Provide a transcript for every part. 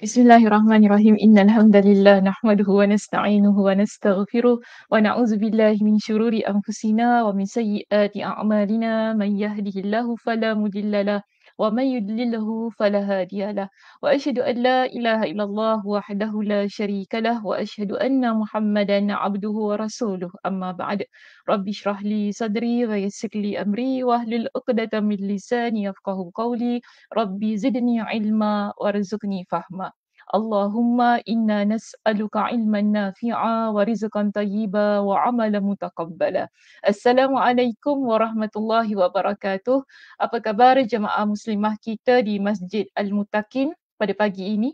Bismillahirrahmanirrahim. Innal hamdalillah nahmaduhu wa nasta'inuhu wa nastaghfiruh wa na'udzu billahi min syururi anfusina wa min sayyiati a'malina man yahdihillahu fala mudhillalah wa ومن يدلله فلا هادي له وأشهد أن لا إله إلا الله وحده لا شريك له وأشهد أن محمدا عبده ورسوله. أما بعد. رب اشرح لي صدري ويسر لي أمري واهلل عقدة من لساني يفقه قولي. ربي زدني علما وارزقني فهما. Allahumma inna nas'aluka ilman nafi'a wa rizqan tayyiba wa amalan mutaqabbala. Assalamualaikum warahmatullahi wabarakatuh. Apa khabar jemaah muslimah kita di Masjid Al-Mutakin pada pagi ini?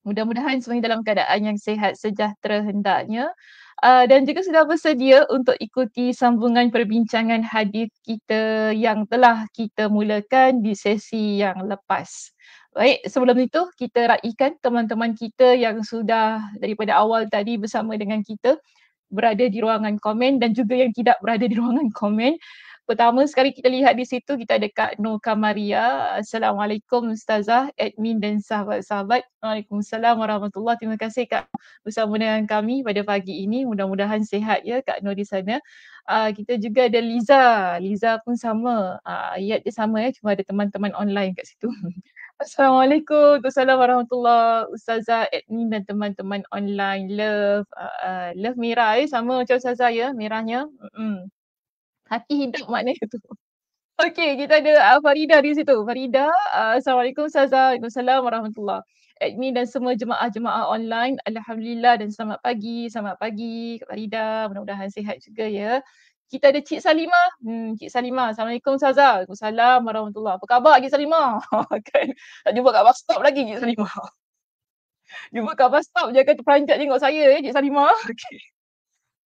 Mudah-mudahan semuanya dalam keadaan yang sihat sejahtera hendaknya. Uh, dan juga sudah bersedia untuk ikuti sambungan perbincangan hadis kita yang telah kita mulakan di sesi yang lepas. Baik, sebelum itu kita raikan teman-teman kita yang sudah daripada awal tadi bersama dengan kita berada di ruangan komen dan juga yang tidak berada di ruangan komen. Pertama sekali kita lihat di situ kita ada Kak Nur Kamaria. Assalamualaikum Ustazah, admin dan sahabat-sahabat. Waalaikumsalam warahmatullahi Terima kasih Kak bersama dengan kami pada pagi ini. Mudah-mudahan sihat ya Kak Nur di sana. Uh, kita juga ada Liza. Liza pun sama. Uh, ayat dia sama ya, cuma ada teman-teman online kat situ. Assalamualaikum. Assalamualaikum warahmatullahi Ustazah, admin dan teman-teman online. Love. Uh, uh, love Mira eh. Sama macam Ustazah ya, Miranya. Mm-mm hati hidup maknanya tu. Okey, kita ada uh, Farida di situ. Farida, uh, Assalamualaikum Ustazah. Waalaikumsalam warahmatullahi Admin dan semua jemaah-jemaah online. Alhamdulillah dan selamat pagi. Selamat pagi Kak Farida. Mudah-mudahan sihat juga ya. Kita ada Cik Salimah. Hmm, Cik Salimah. Assalamualaikum Ustazah. Waalaikumsalam warahmatullahi Apa khabar Cik Salimah? kan? Tak jumpa kat bus stop lagi Cik Salimah. jumpa kat bus stop je kan terperanjat tengok saya ya Cik Salimah. Okay.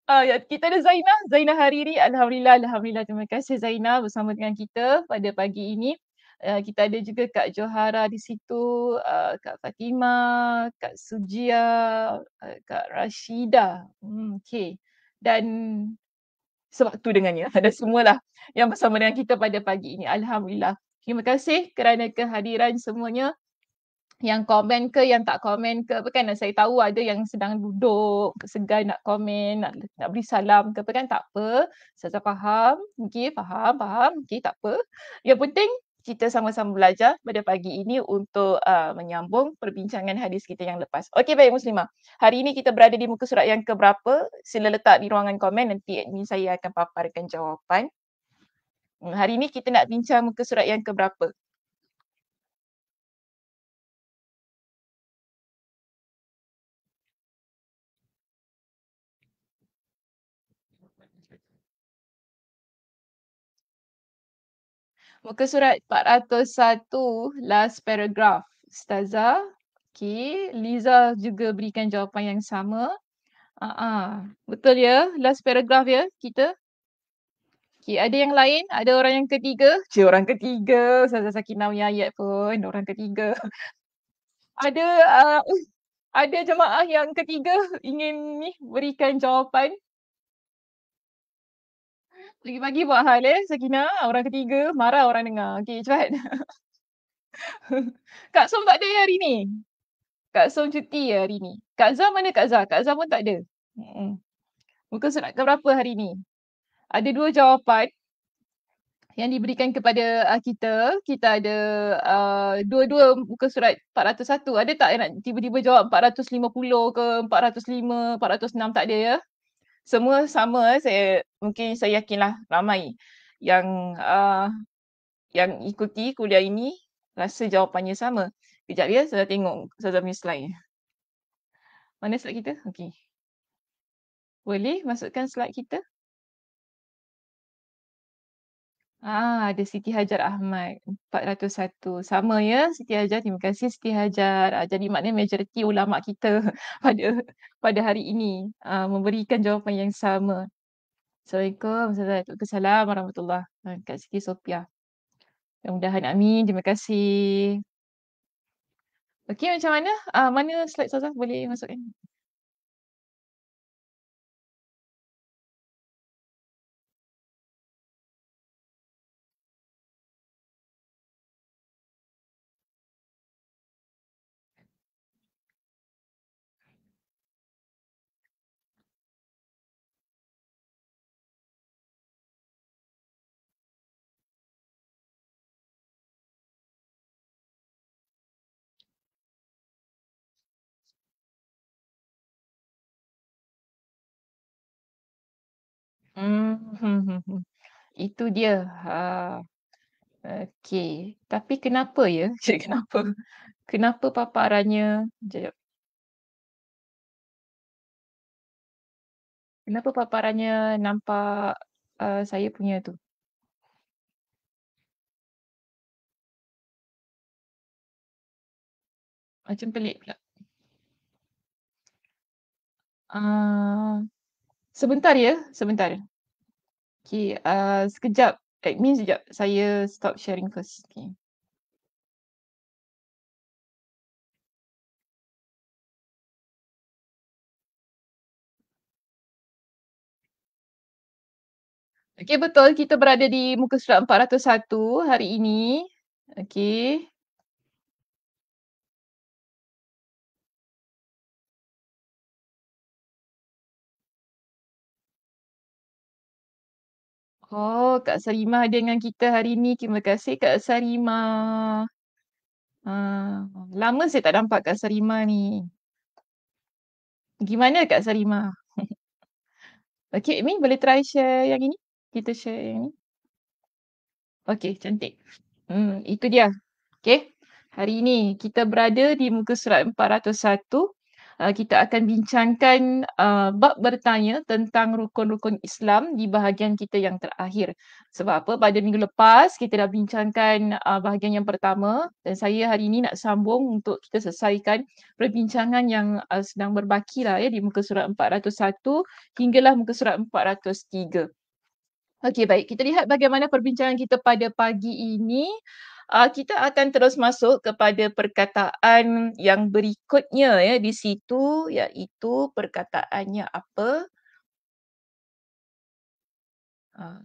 Uh, ya, kita ada Zainah, Zainah Hariri. Alhamdulillah, Alhamdulillah. Terima kasih Zainah bersama dengan kita pada pagi ini. Uh, kita ada juga Kak Johara di situ, uh, Kak Fatimah, Kak Sujia, uh, Kak Rashida. Hmm, okay. Dan sewaktu dengannya. Ada semualah yang bersama dengan kita pada pagi ini. Alhamdulillah. Terima kasih kerana kehadiran semuanya. Yang komen ke yang tak komen ke apa kan? Saya tahu ada yang sedang duduk segan nak komen nak nak beri salam ke apa kan? Tak apa. Saya faham? Okey faham faham. Okey tak apa. Yang penting kita sama-sama belajar pada pagi ini untuk uh, menyambung perbincangan hadis kita yang lepas. Okey baik muslimah. Hari ini kita berada di muka surat yang keberapa? Sila letak di ruangan komen nanti admin saya akan paparkan jawapan. Hmm, hari ini kita nak bincang muka surat yang keberapa? Muka surat 401 last paragraph. Ustazah. Okay. Liza juga berikan jawapan yang sama. Uh-uh. Betul ya? Last paragraph ya kita? Okay. Ada yang lain? Ada orang yang ketiga? Cik orang ketiga. Ustazah Sakinah punya ayat pun. Orang ketiga. ada uh, ada jemaah yang ketiga ingin ni berikan jawapan Pagi-pagi buat hal eh, Sakina. Orang ketiga, marah orang dengar. Okey, cepat. Kak Som tak ada hari ni. Kak Som cuti hari ni. Kak Zah mana Kak Zah? Kak Zah pun tak ada. Muka surat ke berapa hari ni? Ada dua jawapan yang diberikan kepada uh, kita. Kita ada uh, dua-dua muka surat 401. Ada tak yang nak tiba-tiba jawab 450 ke 405, 406 tak ada ya? Semua sama saya mungkin saya yakinlah ramai yang uh, yang ikuti kuliah ini rasa jawapannya sama. Kejap ya, saya tengok saya punya slide. Mana slide kita? Okey. Boleh masukkan slide kita? Ah, ada Siti Hajar Ahmad 401. Sama ya Siti Hajar. Terima kasih Siti Hajar. Ah, jadi maknanya majoriti ulama kita pada pada hari ini uh, memberikan jawapan yang sama. Assalamualaikum Waalaikumsalam warahmatullahi wabarakatuh. Kak Siti Sophia. Mudah-mudahan amin. Terima kasih. Okey macam mana? Uh, mana slide Sazah boleh masukkan? Hmm. Itu dia. Ha. Okey. Tapi kenapa ya? Cik kenapa? Kenapa paparannya jap. Kenapa paparannya nampak, eee, saya punya tu? Macam pelik pula. Ah, sebentar ya, sebentar. Okey, uh, sekejap. Admin sekejap. Saya stop sharing first. Okay. Okey, betul. Kita berada di muka surat 401 hari ini. Okey. Oh, Kak Sarimah dengan kita hari ini. Terima kasih Kak Sarimah. Ah, lama saya tak nampak Kak Sarimah ni. Gimana Kak Sarimah? Okey, Admin boleh try share yang ini? Kita share yang ni. Okey, cantik. Hmm, itu dia. Okey. Hari ini kita berada di muka surat 401. Uh, kita akan bincangkan uh, bab bertanya tentang rukun-rukun Islam di bahagian kita yang terakhir. Sebab apa? Pada minggu lepas kita dah bincangkan uh, bahagian yang pertama dan saya hari ini nak sambung untuk kita selesaikan perbincangan yang uh, sedang berbaki lah ya di muka surat 401 hinggalah muka surat 403. Okey baik, kita lihat bagaimana perbincangan kita pada pagi ini. Uh, kita akan terus masuk kepada perkataan yang berikutnya ya di situ iaitu perkataannya apa? Uh,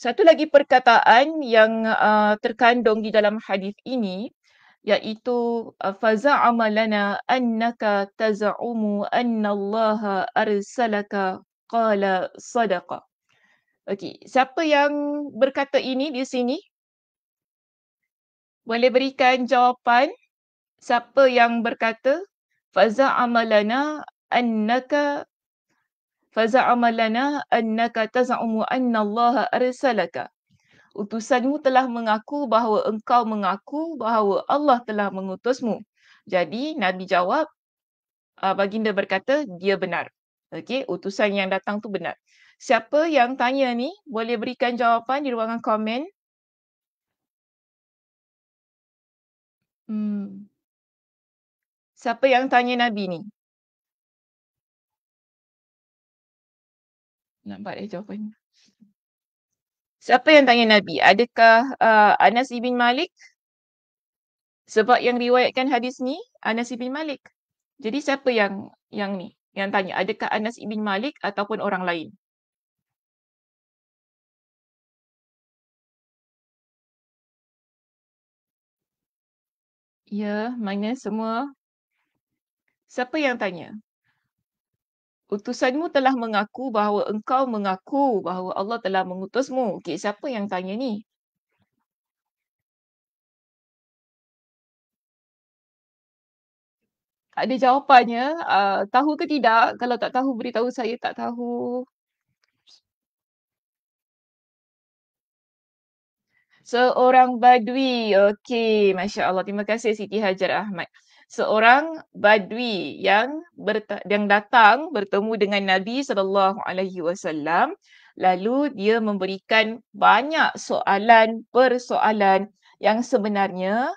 satu lagi perkataan yang uh, terkandung di dalam hadis ini iaitu faza'ama lana annaka taz'umu anna Allah arsalaka qala sadaqa. Okey, siapa yang berkata ini di sini? Boleh berikan jawapan? Siapa yang berkata? Faza'ama lana annaka faza'ama lana annaka taz'umu anna Allah arsalaka. Utusanmu telah mengaku bahawa engkau mengaku bahawa Allah telah mengutusmu. Jadi Nabi jawab, uh, baginda berkata dia benar. Okey, utusan yang datang tu benar. Siapa yang tanya ni boleh berikan jawapan di ruangan komen. Hmm. Siapa yang tanya Nabi ni? Nampak dah jawapannya. Siapa yang tanya Nabi? Adakah uh, Anas ibn Malik? Sebab yang riwayatkan hadis ni Anas ibn Malik. Jadi siapa yang yang ni yang tanya? Adakah Anas ibn Malik ataupun orang lain? Ya, mana semua? Siapa yang tanya? Utusanmu telah mengaku bahawa engkau mengaku bahawa Allah telah mengutusmu. Okey, siapa yang tanya ni? Ada jawapannya. Uh, tahu ke tidak? Kalau tak tahu, beritahu saya tak tahu. Seorang badui. Okey, Masya Allah. Terima kasih Siti Hajar Ahmad. Seorang badui yang yang datang bertemu dengan Nabi sallallahu alaihi wasallam lalu dia memberikan banyak soalan persoalan yang sebenarnya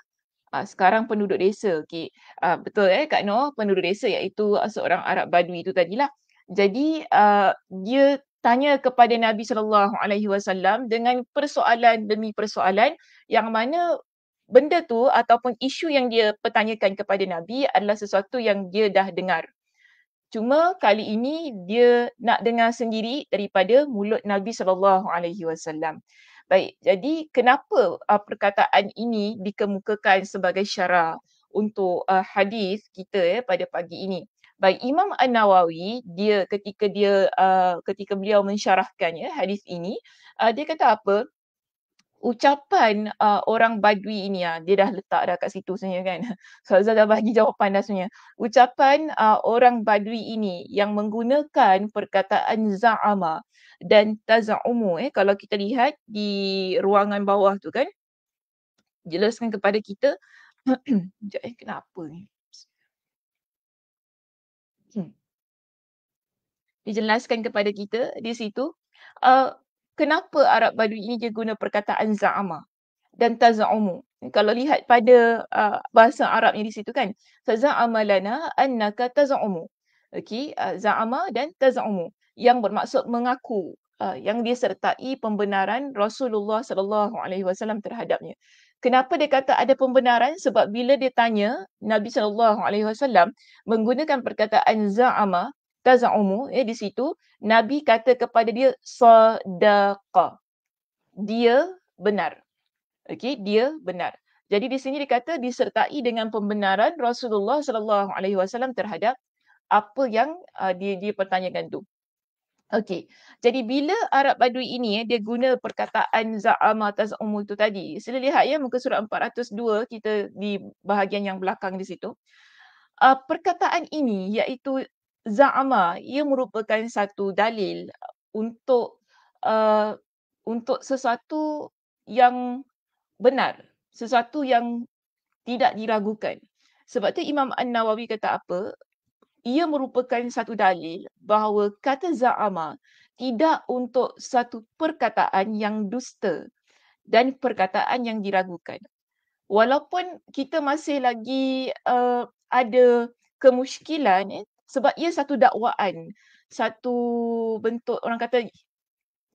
uh, sekarang penduduk desa okey uh, betul eh Kak Noh penduduk desa iaitu uh, seorang Arab badui itu tadilah jadi uh, dia tanya kepada Nabi sallallahu alaihi wasallam dengan persoalan demi persoalan yang mana benda tu ataupun isu yang dia pertanyakan kepada Nabi adalah sesuatu yang dia dah dengar. Cuma kali ini dia nak dengar sendiri daripada mulut Nabi sallallahu alaihi wasallam. Baik, jadi kenapa uh, perkataan ini dikemukakan sebagai syarah untuk uh, hadis kita ya pada pagi ini? Baik, Imam An-Nawawi dia ketika dia uh, ketika beliau mensyarahkan ya hadis ini, uh, dia kata apa? ucapan uh, orang Badui ini ya, dia dah letak dah kat situ sebenarnya kan. Ustazah dah bagi jawapan dah sebenarnya. Ucapan uh, orang Badui ini yang menggunakan perkataan za'ama dan taza'umu eh kalau kita lihat di ruangan bawah tu kan jelaskan kepada kita Sekejap eh kenapa ni? Dijelaskan kepada kita di situ uh, kenapa Arab Badui ini dia guna perkataan za'ama dan taza'umu. Kalau lihat pada uh, bahasa Arabnya di situ kan, za'ama lana annaka taza'umu. Okey, uh, za'ama dan taza'umu yang bermaksud mengaku uh, yang disertai pembenaran Rasulullah sallallahu alaihi wasallam terhadapnya. Kenapa dia kata ada pembenaran? Sebab bila dia tanya Nabi sallallahu alaihi wasallam menggunakan perkataan za'ama taza'umu eh di situ Nabi kata kepada dia sadaqa. Dia benar. Okey, dia benar. Jadi di sini dikata disertai dengan pembenaran Rasulullah sallallahu alaihi wasallam terhadap apa yang uh, dia dia pertanyakan tu. Okey. Jadi bila Arab Badui ini eh, dia guna perkataan za'ama taz'umu tu tadi. Sila lihat ya muka surat 402 kita di bahagian yang belakang di situ. Uh, perkataan ini iaitu za'ama ia merupakan satu dalil untuk uh, untuk sesuatu yang benar, sesuatu yang tidak diragukan. Sebab tu Imam An-Nawawi kata apa? Ia merupakan satu dalil bahawa kata za'ama tidak untuk satu perkataan yang dusta dan perkataan yang diragukan. Walaupun kita masih lagi uh, ada kemusykilan eh, sebab ia satu dakwaan satu bentuk orang kata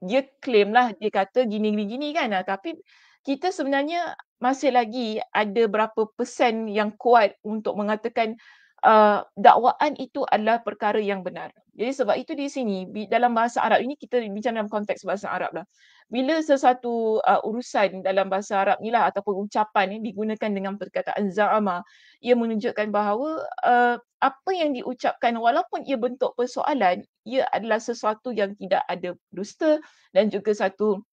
dia claim lah dia kata gini gini gini kan. Ah, tapi kita sebenarnya masih lagi ada berapa persen yang kuat untuk mengatakan uh, dakwaan itu adalah perkara yang benar. Jadi sebab itu di sini dalam bahasa Arab ini kita bincang dalam konteks bahasa Arab lah. Bila sesuatu uh, urusan dalam bahasa Arab ni lah ataupun ucapan ni digunakan dengan perkataan za'ama, ia menunjukkan bahawa uh, apa yang diucapkan walaupun ia bentuk persoalan, ia adalah sesuatu yang tidak ada dusta dan juga satu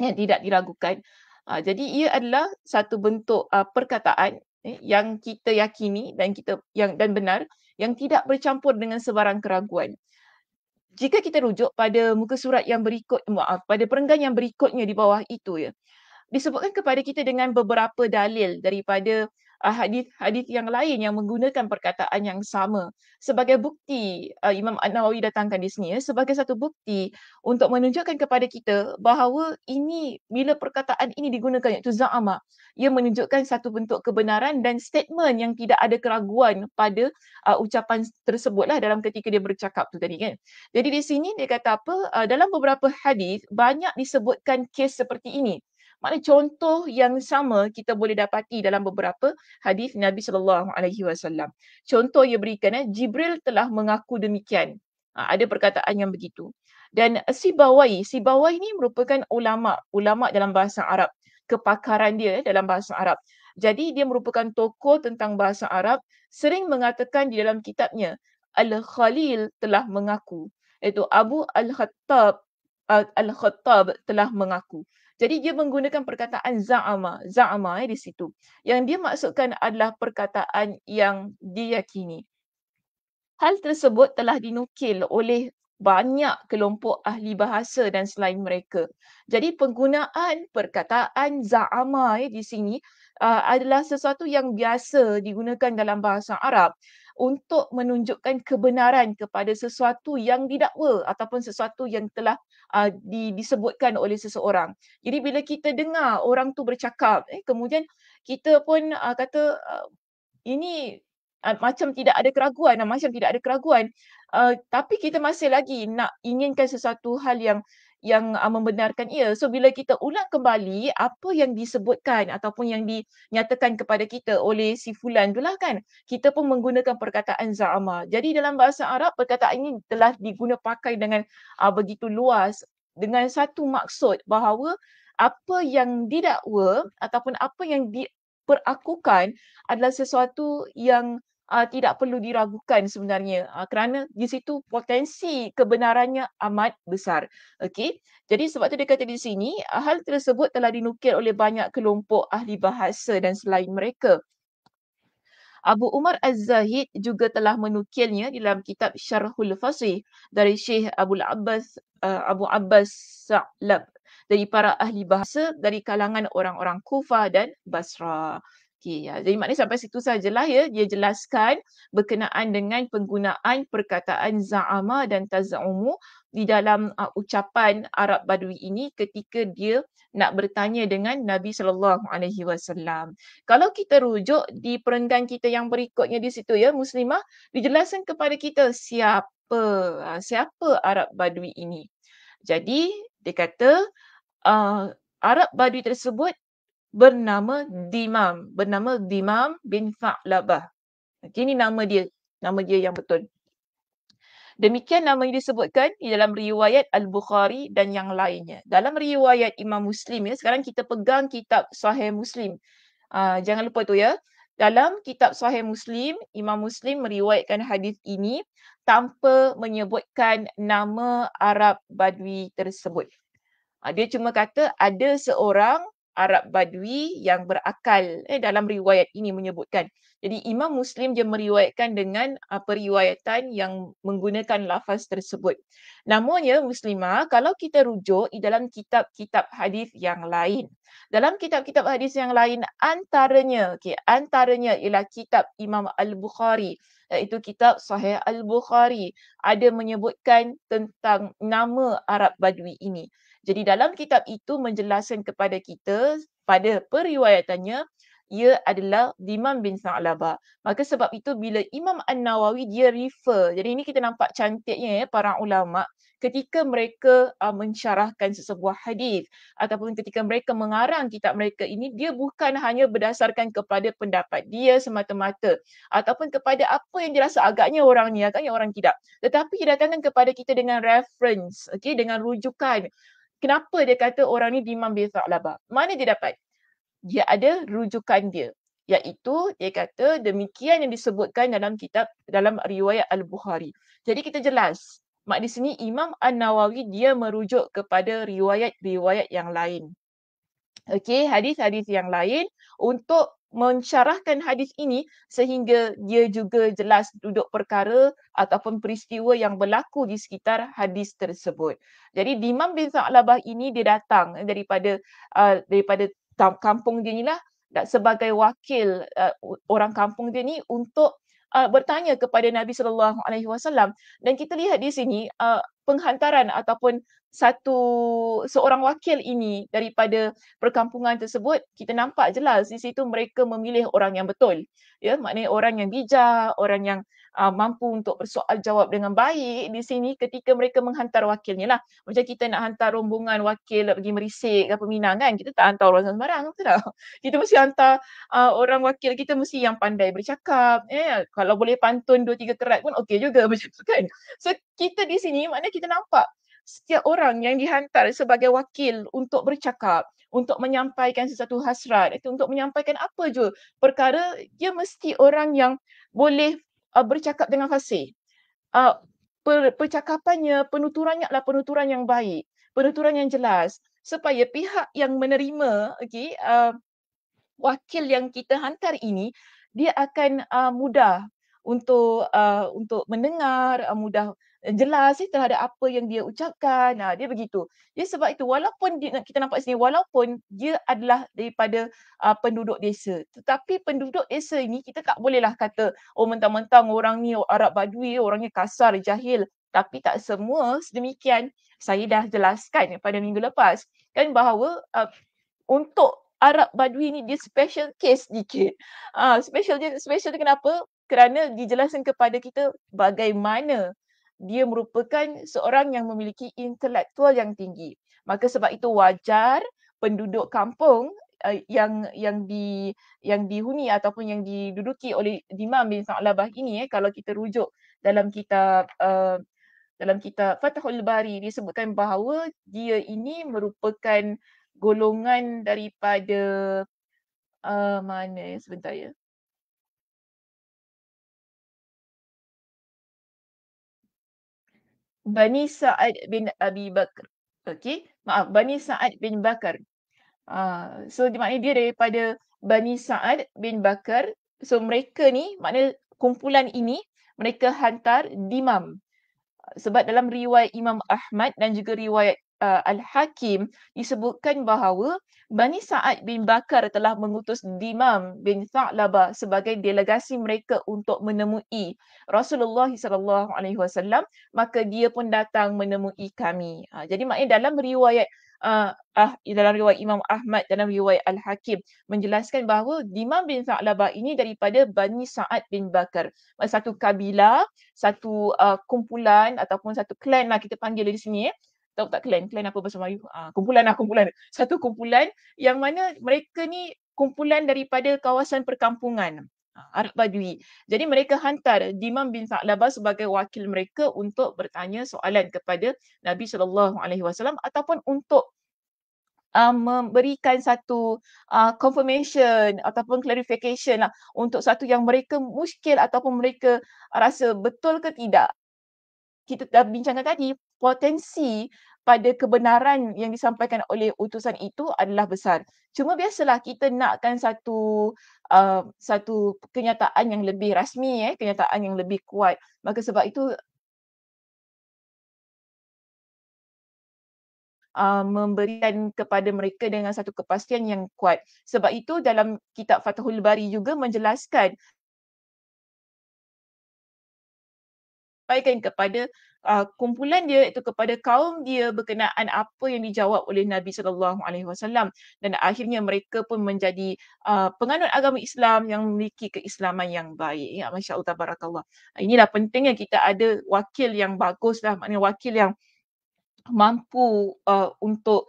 yang tidak diragukan. Uh, jadi ia adalah satu bentuk uh, perkataan eh, yang kita yakini dan kita yang dan benar yang tidak bercampur dengan sebarang keraguan. Jika kita rujuk pada muka surat yang berikut maaf pada perenggan yang berikutnya di bawah itu ya disebutkan kepada kita dengan beberapa dalil daripada uh, hadis-hadis yang lain yang menggunakan perkataan yang sama. Sebagai bukti uh, Imam An-Nawawi datangkan di sini ya, sebagai satu bukti untuk menunjukkan kepada kita bahawa ini bila perkataan ini digunakan iaitu za'ama ia menunjukkan satu bentuk kebenaran dan statement yang tidak ada keraguan pada uh, ucapan tersebutlah dalam ketika dia bercakap tu tadi kan. Jadi di sini dia kata apa? Uh, dalam beberapa hadis banyak disebutkan kes seperti ini Maknanya contoh yang sama kita boleh dapati dalam beberapa hadis Nabi sallallahu alaihi wasallam. Contoh yang berikan eh Jibril telah mengaku demikian. Ha, ada perkataan yang begitu. Dan si Bawai, si Bawai ni merupakan ulama, ulama dalam bahasa Arab, kepakaran dia eh, dalam bahasa Arab. Jadi dia merupakan tokoh tentang bahasa Arab, sering mengatakan di dalam kitabnya Al-Khalil telah mengaku. Iaitu Abu Al-Khattab Al-Khattab telah mengaku. Jadi dia menggunakan perkataan za'ama, za'ama eh, di situ. Yang dia maksudkan adalah perkataan yang diyakini. Hal tersebut telah dinukil oleh banyak kelompok ahli bahasa dan selain mereka. Jadi penggunaan perkataan za'ama eh, di sini uh, adalah sesuatu yang biasa digunakan dalam bahasa Arab untuk menunjukkan kebenaran kepada sesuatu yang didakwa ataupun sesuatu yang telah uh, di, disebutkan oleh seseorang. Jadi bila kita dengar orang tu bercakap, eh, kemudian kita pun uh, kata uh, ini uh, macam tidak ada keraguan, uh, macam tidak ada keraguan. Uh, tapi kita masih lagi nak inginkan sesuatu hal yang yang uh, membenarkan ia. So bila kita ulang kembali apa yang disebutkan ataupun yang dinyatakan kepada kita oleh si fulan itulah kan, kita pun menggunakan perkataan za'ama. Jadi dalam bahasa Arab perkataan ini telah diguna pakai dengan uh, begitu luas dengan satu maksud bahawa apa yang didakwa ataupun apa yang diperakukan adalah sesuatu yang uh, tidak perlu diragukan sebenarnya uh, kerana di situ potensi kebenarannya amat besar. Okey. Jadi sebab tu dia kata di sini hal tersebut telah dinukil oleh banyak kelompok ahli bahasa dan selain mereka. Abu Umar Az-Zahid juga telah menukilnya dalam kitab Syarhul Fasih dari Syekh Abu Abbas uh, Abu Abbas Sa'lab dari para ahli bahasa dari kalangan orang-orang Kufah dan Basra. Okey, ya. Jadi maknanya sampai situ sajalah ya dia jelaskan berkenaan dengan penggunaan perkataan za'ama dan taz'umu di dalam uh, ucapan Arab Badui ini ketika dia nak bertanya dengan Nabi sallallahu alaihi wasallam. Kalau kita rujuk di perenggan kita yang berikutnya di situ ya muslimah dijelaskan kepada kita siapa uh, siapa Arab Badui ini. Jadi dia kata uh, Arab Badui tersebut bernama Dimam, bernama Dimam bin Fa'labah. Okay, ini nama dia, nama dia yang betul. Demikian nama yang disebutkan di dalam riwayat Al-Bukhari dan yang lainnya. Dalam riwayat Imam Muslim ya, sekarang kita pegang kitab Sahih Muslim. Uh, jangan lupa tu ya. Dalam kitab Sahih Muslim, Imam Muslim meriwayatkan hadis ini tanpa menyebutkan nama Arab Badui tersebut. Uh, dia cuma kata ada seorang Arab Badui yang berakal eh, dalam riwayat ini menyebutkan. Jadi Imam Muslim dia meriwayatkan dengan uh, periwayatan yang menggunakan lafaz tersebut. Namanya Muslimah kalau kita rujuk di dalam kitab-kitab hadis yang lain. Dalam kitab-kitab hadis yang lain antaranya okey antaranya ialah kitab Imam Al-Bukhari iaitu kitab Sahih Al-Bukhari ada menyebutkan tentang nama Arab Badui ini. Jadi dalam kitab itu menjelaskan kepada kita pada periwayatannya ia adalah Imam bin Sa'labah. Maka sebab itu bila Imam An-Nawawi dia refer. Jadi ini kita nampak cantiknya ya para ulama ketika mereka uh, mensyarahkan sesebuah hadis ataupun ketika mereka mengarang kitab mereka ini dia bukan hanya berdasarkan kepada pendapat dia semata-mata ataupun kepada apa yang dirasa agaknya orang ni agaknya orang tidak tetapi dia datangkan kepada kita dengan reference okey dengan rujukan kenapa dia kata orang ni Imam bin Sa'labah? Mana dia dapat? Dia ada rujukan dia. Iaitu dia kata demikian yang disebutkan dalam kitab, dalam riwayat Al-Bukhari. Jadi kita jelas. Mak di sini Imam An-Nawawi dia merujuk kepada riwayat-riwayat yang lain. Okey, hadis-hadis yang lain untuk mensyarahkan hadis ini sehingga dia juga jelas duduk perkara ataupun peristiwa yang berlaku di sekitar hadis tersebut. Jadi Imam bin Sa'labah ini dia datang daripada uh, daripada kampung dia ni lah sebagai wakil uh, orang kampung dia ni untuk uh, bertanya kepada Nabi sallallahu alaihi wasallam dan kita lihat di sini uh, penghantaran ataupun satu seorang wakil ini daripada perkampungan tersebut kita nampak jelas di situ mereka memilih orang yang betul. Ya maknanya orang yang bijak orang yang uh, mampu untuk bersoal jawab dengan baik di sini ketika mereka menghantar wakilnya lah. Macam kita nak hantar rombongan wakil pergi merisik ke peminang kan? Kita tak hantar orang sembarang betul tak? Kita mesti hantar uh, orang wakil kita mesti yang pandai bercakap. Ya kalau boleh pantun dua tiga kerat pun okey juga macam tu kan? So kita di sini maknanya kita nampak setiap orang yang dihantar sebagai wakil untuk bercakap, untuk menyampaikan sesuatu hasrat, itu untuk menyampaikan apa je perkara, dia mesti orang yang boleh uh, bercakap dengan fasih. Uh, per, percakapannya, penuturannya adalah penuturan yang baik, penuturan yang jelas supaya pihak yang menerima okay, uh, wakil yang kita hantar ini dia akan uh, mudah untuk uh, untuk mendengar, uh, mudah jelas eh, terhadap apa yang dia ucapkan. Nah, dia begitu. Jadi sebab itu walaupun dia, kita nampak sini walaupun dia adalah daripada uh, penduduk desa. Tetapi penduduk desa ini kita tak bolehlah kata oh mentang-mentang orang ni Arab Badui, orangnya kasar, jahil. Tapi tak semua sedemikian. Saya dah jelaskan pada minggu lepas kan bahawa uh, untuk Arab Badui ni dia special case sedikit. Ah uh, special dia special dia kenapa? Kerana dijelaskan kepada kita bagaimana dia merupakan seorang yang memiliki intelektual yang tinggi. Maka sebab itu wajar penduduk kampung uh, yang yang di yang dihuni ataupun yang diduduki oleh Imam bin Sa'labah ini eh kalau kita rujuk dalam kitab uh, dalam kitab Fathul Bari disebutkan bahawa dia ini merupakan golongan daripada uh, mana sebentar ya Bani Sa'ad bin Abi Bakr. Okey, maaf Bani Sa'ad bin Bakar. Uh, so maknanya dia daripada Bani Sa'ad bin Bakar. So mereka ni maknanya kumpulan ini mereka hantar dimam. Sebab dalam riwayat Imam Ahmad dan juga riwayat uh, Al-Hakim disebutkan bahawa Bani Sa'ad bin Bakar telah mengutus Dimam bin Tha'laba sebagai delegasi mereka untuk menemui Rasulullah sallallahu alaihi wasallam maka dia pun datang menemui kami. Ha, jadi maknanya dalam riwayat uh, ah, dalam riwayat Imam Ahmad dalam riwayat Al-Hakim menjelaskan bahawa Dimam bin Tha'laba ini daripada Bani Sa'ad bin Bakar. Satu kabilah, satu uh, kumpulan ataupun satu klan lah kita panggil di sini eh tahu tak clan clan apa? Bahasa Melayu? Uh, kumpulan lah kumpulan. Satu kumpulan yang mana mereka ni kumpulan daripada kawasan perkampungan uh, Arab Badui. Jadi mereka hantar Dimam bin Sa'labah sebagai wakil mereka untuk bertanya soalan kepada Nabi sallallahu alaihi wasallam ataupun untuk uh, memberikan satu uh, confirmation ataupun clarification lah untuk satu yang mereka muskil ataupun mereka rasa betul ke tidak. Kita dah bincangkan tadi, potensi pada kebenaran yang disampaikan oleh utusan itu adalah besar. Cuma biasalah kita nakkan satu uh, satu kenyataan yang lebih rasmi eh, kenyataan yang lebih kuat. Maka sebab itu uh, memberikan kepada mereka dengan satu kepastian yang kuat. Sebab itu dalam kitab Fathul Bari juga menjelaskan sampaikan kepada uh, kumpulan dia itu kepada kaum dia berkenaan apa yang dijawab oleh Nabi sallallahu alaihi wasallam. Dan akhirnya mereka pun menjadi uh, penganut agama Islam yang memiliki keislaman yang baik. Ya masya-Allah tabarakallah. Inilah pentingnya kita ada wakil yang baguslah. Maknanya wakil yang mampu uh, untuk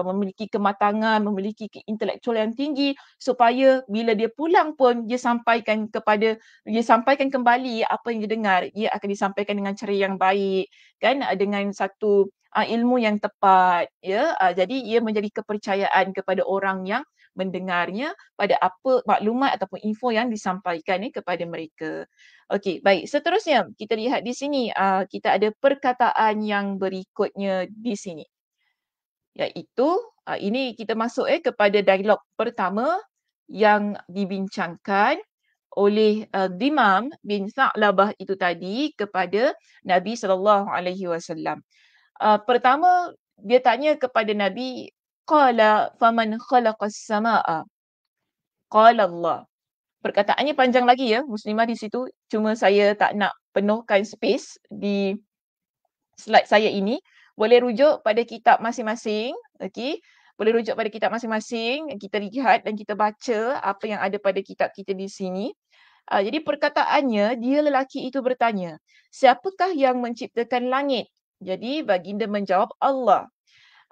uh, memiliki kematangan, memiliki intelektual yang tinggi supaya bila dia pulang pun dia sampaikan kepada dia sampaikan kembali apa yang dia dengar ia akan disampaikan dengan cara yang baik kan uh, dengan satu uh, ilmu yang tepat ya uh, jadi ia menjadi kepercayaan kepada orang yang mendengarnya pada apa maklumat ataupun info yang disampaikan ni kepada mereka. Okey, baik. Seterusnya kita lihat di sini uh, kita ada perkataan yang berikutnya di sini iaitu uh, ini kita masuk eh kepada dialog pertama yang dibincangkan oleh uh, Dimam bin Sa'labah itu tadi kepada Nabi sallallahu alaihi wasallam. Uh, pertama dia tanya kepada Nabi qala faman khalaqas samaa qala Allah. Perkataannya panjang lagi ya muslimah di situ cuma saya tak nak penuhkan space di slide saya ini boleh rujuk pada kitab masing-masing okey boleh rujuk pada kitab masing-masing kita lihat dan kita baca apa yang ada pada kitab kita di sini. Uh, jadi perkataannya dia lelaki itu bertanya siapakah yang menciptakan langit? Jadi baginda menjawab Allah.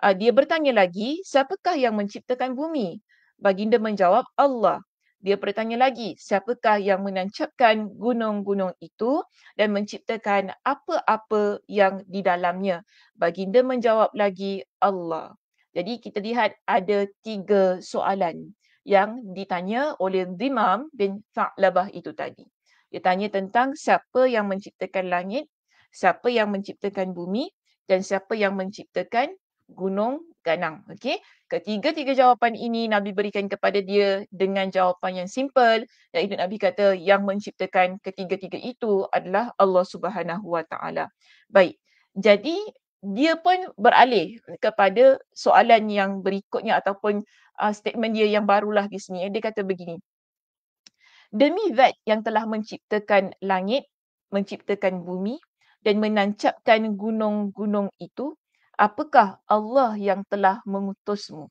Uh, dia bertanya lagi siapakah yang menciptakan bumi? Baginda menjawab Allah dia bertanya lagi, siapakah yang menancapkan gunung-gunung itu dan menciptakan apa-apa yang di dalamnya? Baginda menjawab lagi, Allah. Jadi kita lihat ada tiga soalan yang ditanya oleh Dimam bin Tha'labah itu tadi. Dia tanya tentang siapa yang menciptakan langit, siapa yang menciptakan bumi dan siapa yang menciptakan gunung ganang. Okey. Ketiga-tiga jawapan ini Nabi berikan kepada dia dengan jawapan yang simple iaitu Nabi kata yang menciptakan ketiga-tiga itu adalah Allah Subhanahu Wa Taala. Baik. Jadi dia pun beralih kepada soalan yang berikutnya ataupun uh, statement dia yang barulah di sini. Dia kata begini. Demi zat yang telah menciptakan langit, menciptakan bumi dan menancapkan gunung-gunung itu, apakah Allah yang telah mengutusmu?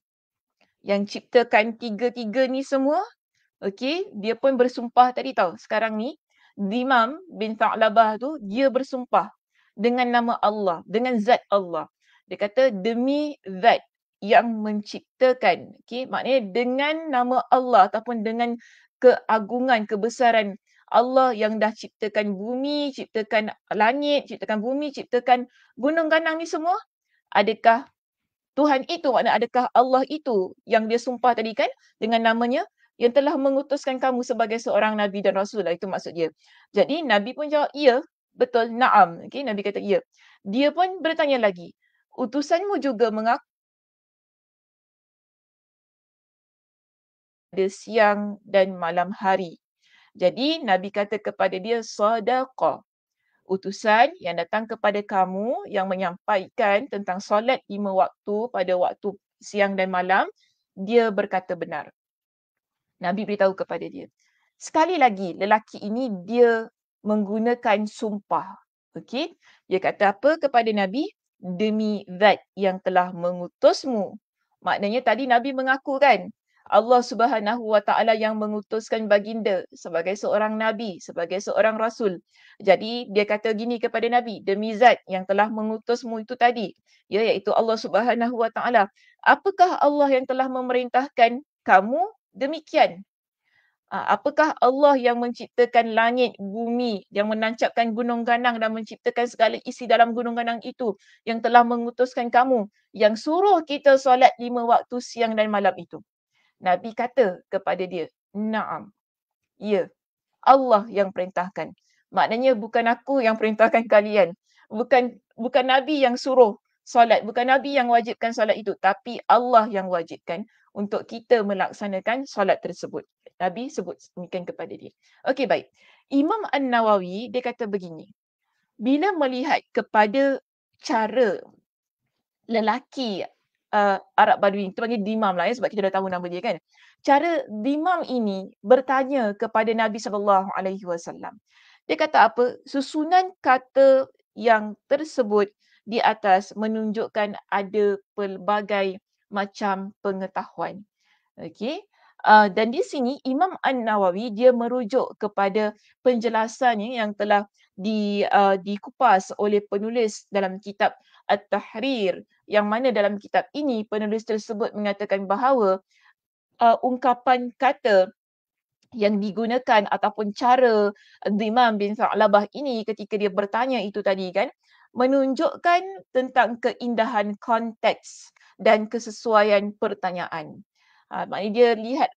Yang ciptakan tiga-tiga ni semua, okey, dia pun bersumpah tadi tahu. Sekarang ni, Dimam bin Tha'labah tu, dia bersumpah dengan nama Allah, dengan zat Allah. Dia kata, demi zat yang menciptakan. Okay? Maknanya dengan nama Allah ataupun dengan keagungan, kebesaran Allah yang dah ciptakan bumi, ciptakan langit, ciptakan bumi, ciptakan gunung ganang ni semua, adakah Tuhan itu makna adakah Allah itu yang dia sumpah tadi kan dengan namanya yang telah mengutuskan kamu sebagai seorang nabi dan rasul lah itu maksud dia. Jadi nabi pun jawab ya betul, na'am. Okay, Nabi kata ya. Dia pun bertanya lagi, utusanmu juga mengaku pada siang dan malam hari. Jadi Nabi kata kepada dia sadaqah. Utusan yang datang kepada kamu yang menyampaikan tentang solat lima waktu pada waktu siang dan malam, dia berkata benar. Nabi beritahu kepada dia. Sekali lagi, lelaki ini dia menggunakan sumpah. Okey, dia kata apa kepada Nabi? Demi zat yang telah mengutusmu. Maknanya tadi Nabi mengaku kan, Allah Subhanahu Wa Taala yang mengutuskan baginda sebagai seorang nabi, sebagai seorang rasul. Jadi dia kata gini kepada nabi, demi zat yang telah mengutusmu itu tadi, ya iaitu Allah Subhanahu Wa Taala. Apakah Allah yang telah memerintahkan kamu demikian? Ah, apakah Allah yang menciptakan langit, bumi, yang menancapkan gunung ganang dan menciptakan segala isi dalam gunung ganang itu yang telah mengutuskan kamu yang suruh kita solat lima waktu siang dan malam itu? Nabi kata kepada dia, Naam. Ya, Allah yang perintahkan. Maknanya bukan aku yang perintahkan kalian. Bukan bukan Nabi yang suruh solat. Bukan Nabi yang wajibkan solat itu. Tapi Allah yang wajibkan untuk kita melaksanakan solat tersebut. Nabi sebut demikian kepada dia. Okey, baik. Imam An-Nawawi, dia kata begini. Bila melihat kepada cara lelaki uh, Arab Badui. Kita panggil Dimam lah ya sebab kita dah tahu nama dia kan. Cara Dimam ini bertanya kepada Nabi sallallahu alaihi wasallam. Dia kata apa? Susunan kata yang tersebut di atas menunjukkan ada pelbagai macam pengetahuan. Okey. Uh, dan di sini Imam An-Nawawi dia merujuk kepada penjelasannya yang telah di uh, dikupas oleh penulis dalam kitab At-Tahrir yang mana dalam kitab ini penulis tersebut mengatakan bahawa uh, ungkapan kata yang digunakan ataupun cara Imam bin Sa'labah ini ketika dia bertanya itu tadi kan menunjukkan tentang keindahan konteks dan kesesuaian pertanyaan. Uh, maknanya dia lihat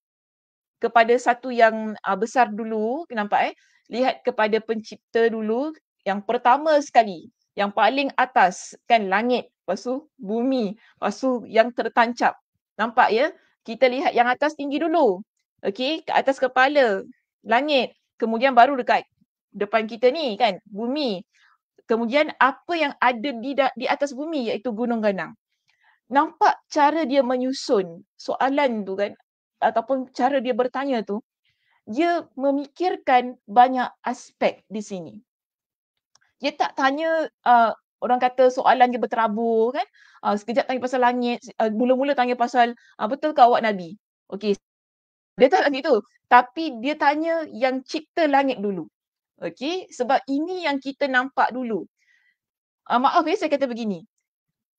kepada satu yang uh, besar dulu, nampak eh? Lihat kepada pencipta dulu yang pertama sekali yang paling atas kan langit, lepas tu bumi, lepas tu yang tertancap. Nampak ya? Kita lihat yang atas tinggi dulu. Okey, ke atas kepala, langit. Kemudian baru dekat depan kita ni kan, bumi. Kemudian apa yang ada di di atas bumi iaitu gunung ganang. Nampak cara dia menyusun soalan tu kan ataupun cara dia bertanya tu dia memikirkan banyak aspek di sini. Dia tak tanya uh, orang kata soalan dia berterabur kan uh, sekejap tanya pasal langit uh, mula-mula tanya pasal uh, betul ke awak nabi? Okey. Dia tak tanya itu tapi dia tanya yang cipta langit dulu. Okey sebab ini yang kita nampak dulu. Uh, maaf ya saya kata begini.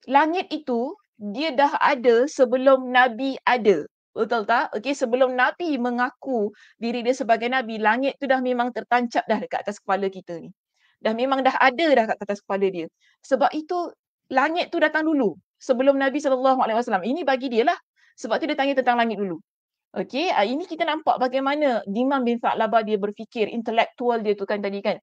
Langit itu dia dah ada sebelum nabi ada Betul tak? Okey, sebelum Nabi mengaku diri dia sebagai Nabi, langit tu dah memang tertancap dah dekat atas kepala kita ni dah memang dah ada dah kat atas kepala dia. Sebab itu langit tu datang dulu sebelum Nabi SAW. Ini bagi dia lah. Sebab tu dia tanya tentang langit dulu. Okey, uh, ini kita nampak bagaimana Dimam bin Sa'labah dia berfikir, intelektual dia tu kan tadi kan.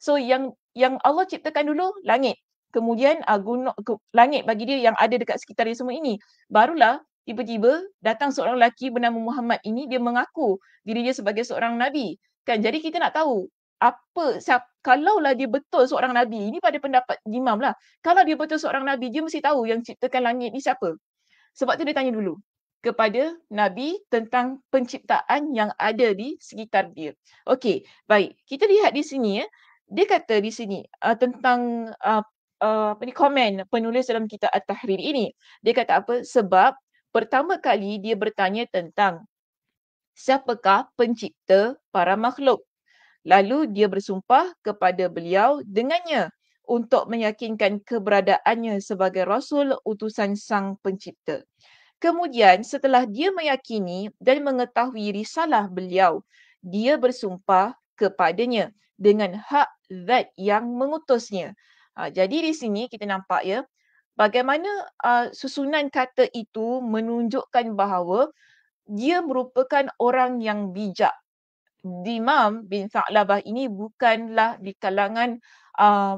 So yang yang Allah ciptakan dulu langit. Kemudian uh, gunung ke, langit bagi dia yang ada dekat sekitar dia semua ini. Barulah tiba-tiba datang seorang lelaki bernama Muhammad ini dia mengaku diri dia sebagai seorang nabi. Kan? Jadi kita nak tahu apa siap, kalaulah dia betul seorang nabi ini pada pendapat imam lah. Kalau dia betul seorang nabi dia mesti tahu yang ciptakan langit ni siapa. Sebab tu dia tanya dulu kepada nabi tentang penciptaan yang ada di sekitar dia. Okey baik. Kita lihat di sini ya. Dia kata di sini uh, tentang uh, uh, apa ni komen penulis dalam kitab at-tahrir ini dia kata apa sebab pertama kali dia bertanya tentang siapakah pencipta para makhluk Lalu dia bersumpah kepada beliau dengannya untuk meyakinkan keberadaannya sebagai Rasul utusan Sang Pencipta. Kemudian setelah dia meyakini dan mengetahui risalah beliau, dia bersumpah kepadanya dengan hak zat yang mengutusnya. Ha, jadi di sini kita nampak ya, bagaimana uh, susunan kata itu menunjukkan bahawa dia merupakan orang yang bijak Dimam bin Sa'labah ini bukanlah di kalangan uh,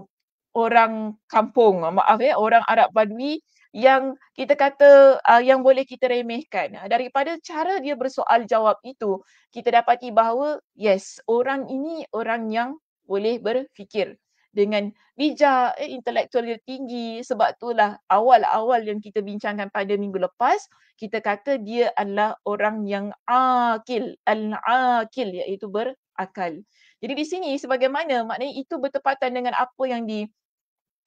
orang kampung, maaf ya, orang Arab Badui yang kita kata uh, yang boleh kita remehkan. Daripada cara dia bersoal jawab itu, kita dapati bahawa yes, orang ini orang yang boleh berfikir dengan bijak, eh, intelektual dia tinggi. Sebab itulah awal-awal yang kita bincangkan pada minggu lepas, kita kata dia adalah orang yang akil, al-akil iaitu berakal. Jadi di sini sebagaimana maknanya itu bertepatan dengan apa yang di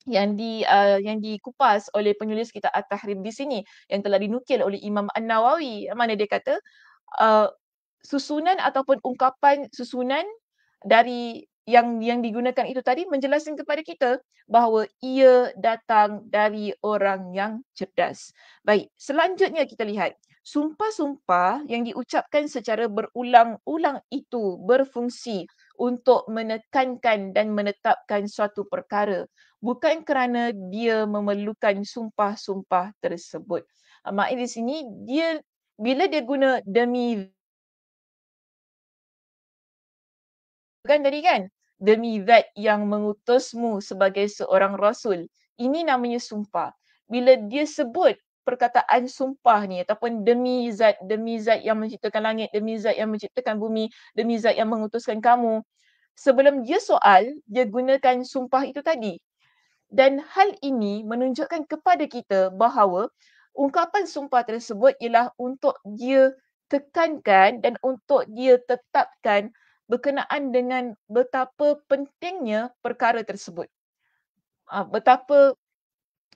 yang di uh, yang dikupas oleh penulis kitab At-Tahrir di sini yang telah dinukil oleh Imam An-Nawawi mana dia kata uh, susunan ataupun ungkapan susunan dari yang yang digunakan itu tadi menjelaskan kepada kita bahawa ia datang dari orang yang cerdas. Baik, selanjutnya kita lihat sumpah-sumpah yang diucapkan secara berulang-ulang itu berfungsi untuk menekankan dan menetapkan suatu perkara bukan kerana dia memerlukan sumpah-sumpah tersebut. Uh, maknanya di sini dia bila dia guna demi kan tadi kan demi zat yang mengutusmu sebagai seorang rasul. Ini namanya sumpah. Bila dia sebut perkataan sumpah ni ataupun demi zat demi zat yang menciptakan langit demi zat yang menciptakan bumi demi zat yang mengutuskan kamu sebelum dia soal dia gunakan sumpah itu tadi. Dan hal ini menunjukkan kepada kita bahawa ungkapan sumpah tersebut ialah untuk dia tekankan dan untuk dia tetapkan berkenaan dengan betapa pentingnya perkara tersebut. Ah, betapa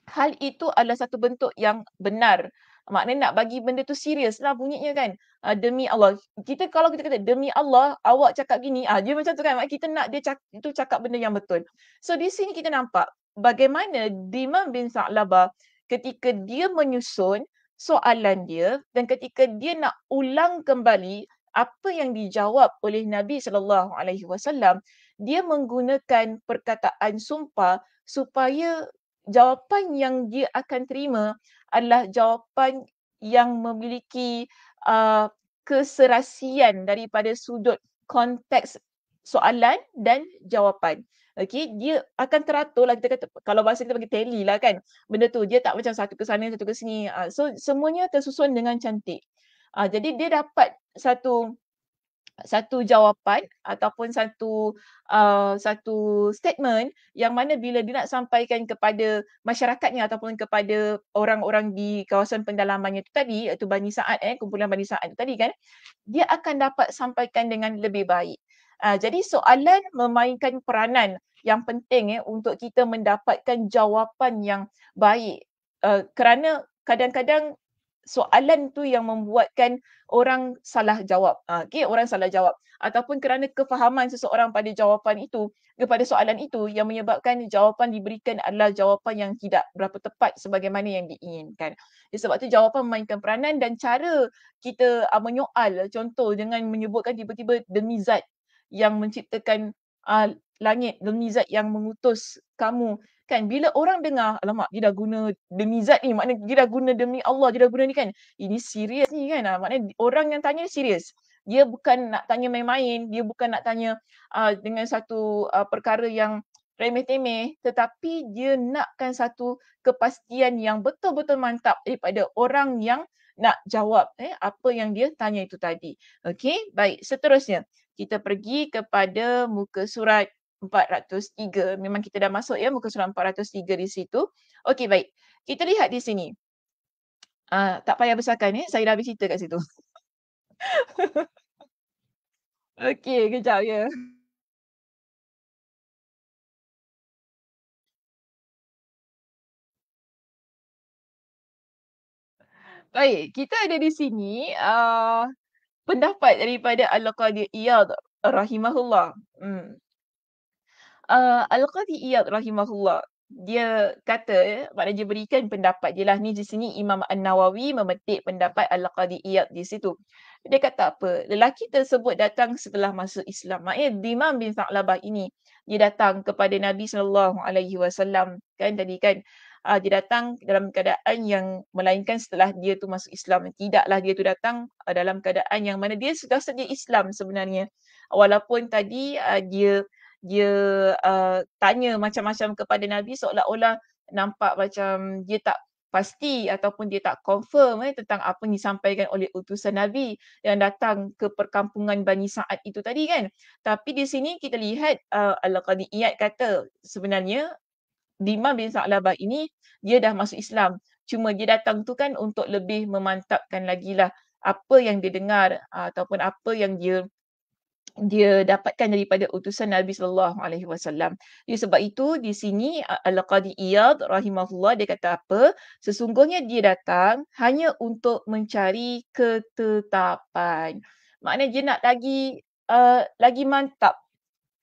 hal itu adalah satu bentuk yang benar. Maknanya nak bagi benda tu serius lah bunyinya kan. Uh, demi Allah. Kita kalau kita kata demi Allah awak cakap gini. Ah dia macam tu kan. Kita nak dia cakap, itu cakap benda yang betul. So di sini kita nampak bagaimana Dimam bin Sa'labah ketika dia menyusun soalan dia dan ketika dia nak ulang kembali apa yang dijawab oleh Nabi sallallahu alaihi wasallam dia menggunakan perkataan sumpah supaya jawapan yang dia akan terima adalah jawapan yang memiliki uh, keserasian daripada sudut konteks soalan dan jawapan. Okey, dia akan teratur lah kita kata kalau bahasa kita bagi tally lah kan. Benda tu dia tak macam satu ke sana satu ke sini. Uh, so semuanya tersusun dengan cantik. Uh, jadi dia dapat satu satu jawapan ataupun satu uh, satu statement yang mana bila dia nak sampaikan kepada masyarakatnya ataupun kepada orang-orang di kawasan pendalamannya itu tadi iaitu Bani Sa'ad eh kumpulan Bani Sa'ad tadi kan dia akan dapat sampaikan dengan lebih baik. Uh, jadi soalan memainkan peranan yang penting eh untuk kita mendapatkan jawapan yang baik. Uh, kerana kadang-kadang soalan tu yang membuatkan orang salah jawab. Ha, okay, orang salah jawab. Ataupun kerana kefahaman seseorang pada jawapan itu, kepada soalan itu yang menyebabkan jawapan diberikan adalah jawapan yang tidak berapa tepat sebagaimana yang diinginkan. Sebab tu jawapan memainkan peranan dan cara kita uh, menyoal, contoh dengan menyebutkan tiba-tiba demi zat yang menciptakan uh, langit, demi zat yang mengutus kamu kan? Bila orang dengar alamak dia dah guna demi zat ni maknanya dia dah guna demi Allah dia dah guna ni kan? Ini serius ni kan? Ah, maknanya orang yang tanya serius. Dia bukan nak tanya main-main dia bukan nak tanya uh, dengan satu uh, perkara yang remeh-temeh tetapi dia nakkan satu kepastian yang betul-betul mantap daripada orang yang nak jawab eh apa yang dia tanya itu tadi. Okey baik. Seterusnya kita pergi kepada muka surat 403. Memang kita dah masuk ya muka surat 403 di situ. Okey baik. Kita lihat di sini. Uh, tak payah besarkan ya. Saya dah habis cerita kat situ. Okey, kejap ya. Baik, kita ada di sini uh, pendapat daripada Al-Qadi Iyad rahimahullah. Hmm uh, Al-Qadhi Iyad rahimahullah dia kata maknanya dia berikan pendapat dia lah ni di sini Imam An-Nawawi memetik pendapat Al-Qadhi Iyad di situ. Dia kata apa? Lelaki tersebut datang setelah masuk Islam. Maknanya Imam bin Sa'labah ini dia datang kepada Nabi sallallahu alaihi wasallam kan tadi kan uh, dia datang dalam keadaan yang melainkan setelah dia tu masuk Islam. Tidaklah dia tu datang uh, dalam keadaan yang mana dia sudah sedia Islam sebenarnya. Walaupun tadi uh, dia dia uh, tanya macam-macam kepada Nabi seolah-olah nampak macam dia tak pasti ataupun dia tak confirm eh, tentang apa yang disampaikan oleh utusan Nabi yang datang ke perkampungan Bani Sa'ad itu tadi kan. Tapi di sini kita lihat uh, Al-Qadi Iyad kata sebenarnya Dimam bin Sa'labah ini dia dah masuk Islam. Cuma dia datang tu kan untuk lebih memantapkan lagi lah apa yang dia dengar uh, ataupun apa yang dia dia dapatkan daripada utusan Nabi sallallahu alaihi wasallam. Sebab itu di sini Al-Qadi Iyad rahimahullah dia kata apa? Sesungguhnya dia datang hanya untuk mencari ketetapan. Maknanya dia nak lagi uh, lagi mantap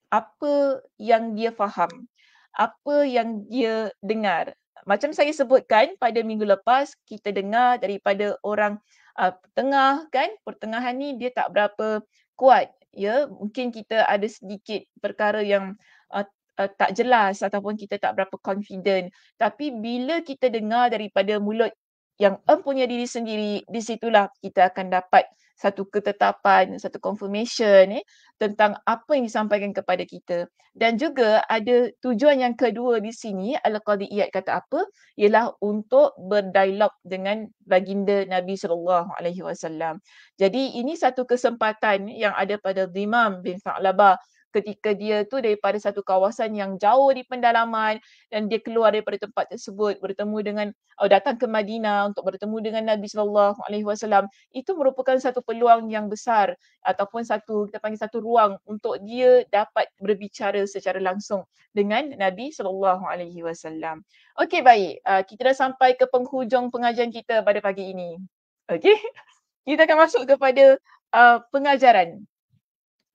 apa yang dia faham. Apa yang dia dengar. Macam saya sebutkan pada minggu lepas kita dengar daripada orang uh, tengah kan pertengahan ni dia tak berapa kuat ya mungkin kita ada sedikit perkara yang uh, uh, tak jelas ataupun kita tak berapa confident. Tapi bila kita dengar daripada mulut yang empunya diri sendiri di situlah kita akan dapat satu ketetapan, satu confirmation eh, tentang apa yang disampaikan kepada kita. Dan juga ada tujuan yang kedua di sini, Al-Qadi Iyad kata apa? Ialah untuk berdialog dengan baginda Nabi SAW. Jadi ini satu kesempatan yang ada pada Dimam bin Fa'labah ketika dia tu daripada satu kawasan yang jauh di pendalaman dan dia keluar daripada tempat tersebut bertemu dengan oh, datang ke Madinah untuk bertemu dengan Nabi sallallahu alaihi wasallam itu merupakan satu peluang yang besar ataupun satu kita panggil satu ruang untuk dia dapat berbicara secara langsung dengan Nabi sallallahu alaihi wasallam. Okey baik, uh, kita dah sampai ke penghujung pengajian kita pada pagi ini. Okey. Kita akan masuk kepada uh, pengajaran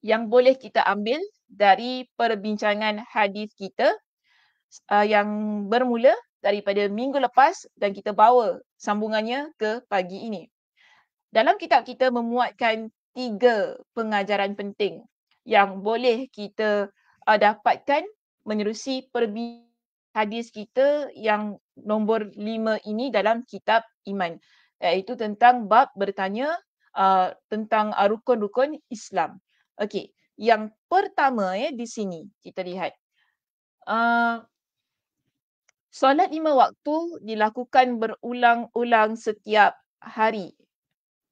yang boleh kita ambil dari perbincangan hadis kita uh, yang bermula daripada minggu lepas dan kita bawa sambungannya ke pagi ini. Dalam kitab kita memuatkan tiga pengajaran penting yang boleh kita uh, dapatkan menerusi perbincangan hadis kita yang nombor lima ini dalam kitab iman iaitu tentang bab bertanya uh, tentang uh, rukun-rukun Islam. Okey, yang pertama ya di sini kita lihat. Uh, solat lima waktu dilakukan berulang-ulang setiap hari.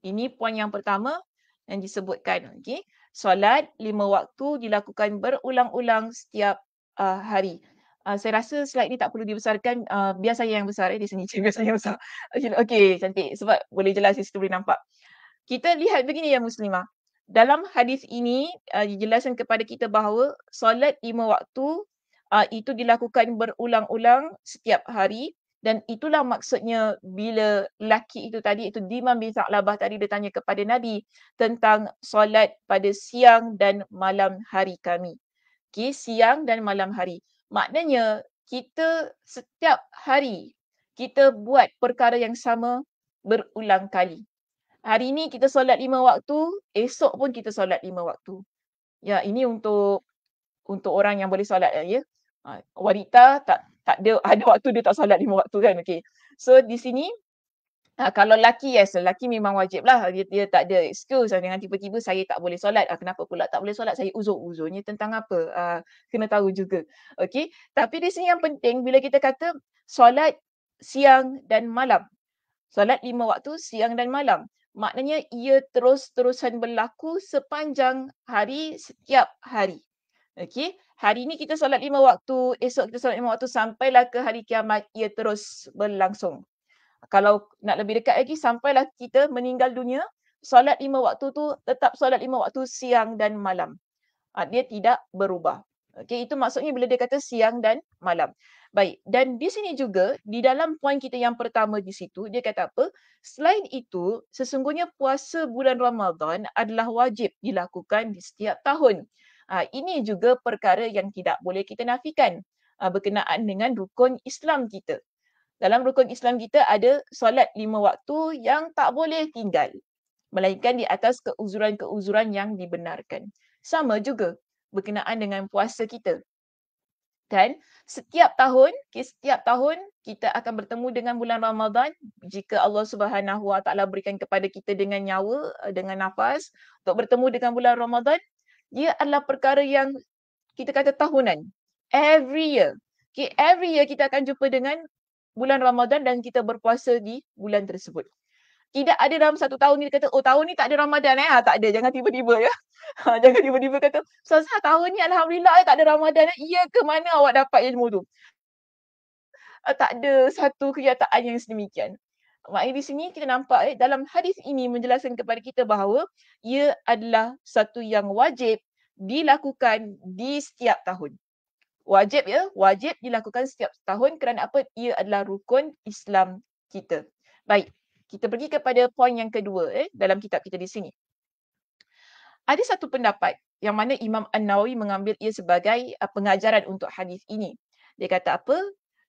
Ini poin yang pertama yang disebutkan. Okey, solat lima waktu dilakukan berulang-ulang setiap uh, hari. Uh, saya rasa slide ni tak perlu dibesarkan. Uh, biar saya yang besar eh, di sini. Biar saya yang besar. Okey, okay, cantik. Sebab boleh jelas situ boleh nampak. Kita lihat begini ya Muslimah dalam hadis ini uh, dijelaskan kepada kita bahawa solat lima waktu uh, itu dilakukan berulang-ulang setiap hari dan itulah maksudnya bila lelaki itu tadi itu Dimam bin Sa'labah tadi dia tanya kepada Nabi tentang solat pada siang dan malam hari kami. Okay, siang dan malam hari. Maknanya kita setiap hari kita buat perkara yang sama berulang kali hari ni kita solat lima waktu, esok pun kita solat lima waktu. Ya, ini untuk untuk orang yang boleh solat ya. Ha, wanita tak tak ada ada waktu dia tak solat lima waktu kan. Okey. So di sini ha, kalau lelaki yes, lelaki memang wajib lah. Dia, dia tak ada excuse dengan tiba-tiba saya tak boleh solat. Ha, kenapa pula tak boleh solat? Saya uzur-uzurnya tentang apa? Ha, kena tahu juga. Okey. Tapi di sini yang penting bila kita kata solat siang dan malam. Solat lima waktu siang dan malam maknanya ia terus-terusan berlaku sepanjang hari setiap hari. Okey, hari ini kita solat lima waktu, esok kita solat lima waktu sampailah ke hari kiamat ia terus berlangsung. Kalau nak lebih dekat lagi sampailah kita meninggal dunia, solat lima waktu tu tetap solat lima waktu siang dan malam. Ha, dia tidak berubah. Okey, itu maksudnya bila dia kata siang dan malam. Baik, dan di sini juga di dalam poin kita yang pertama di situ dia kata apa? Selain itu, sesungguhnya puasa bulan Ramadan adalah wajib dilakukan di setiap tahun. Ha, ini juga perkara yang tidak boleh kita nafikan ha, berkenaan dengan rukun Islam kita. Dalam rukun Islam kita ada solat lima waktu yang tak boleh tinggal. Melainkan di atas keuzuran-keuzuran yang dibenarkan. Sama juga berkenaan dengan puasa kita kan setiap tahun okay, setiap tahun kita akan bertemu dengan bulan Ramadan jika Allah Subhanahu Wa Taala berikan kepada kita dengan nyawa eh, dengan nafas untuk bertemu dengan bulan Ramadan dia adalah perkara yang kita kata tahunan. Every year. Okay, every year kita akan jumpa dengan bulan Ramadan dan kita berpuasa di bulan tersebut. Tidak ada dalam satu tahun ni kata, oh tahun ni tak ada Ramadan eh. Ha, tak ada, jangan tiba-tiba ya. Ha, jangan tiba-tiba kata, Ustazah tahun ni Alhamdulillah eh, tak ada Ramadan eh. Iya ke mana awak dapat ilmu tu? Ha, tak ada satu kenyataan yang sedemikian. Maknanya di sini kita nampak eh, dalam hadis ini menjelaskan kepada kita bahawa ia adalah satu yang wajib dilakukan di setiap tahun wajib ya, wajib dilakukan setiap tahun kerana apa? Ia adalah rukun Islam kita. Baik, kita pergi kepada poin yang kedua eh dalam kitab kita di sini. Ada satu pendapat yang mana Imam An-Nawawi mengambil ia sebagai uh, pengajaran untuk hadis ini. Dia kata apa?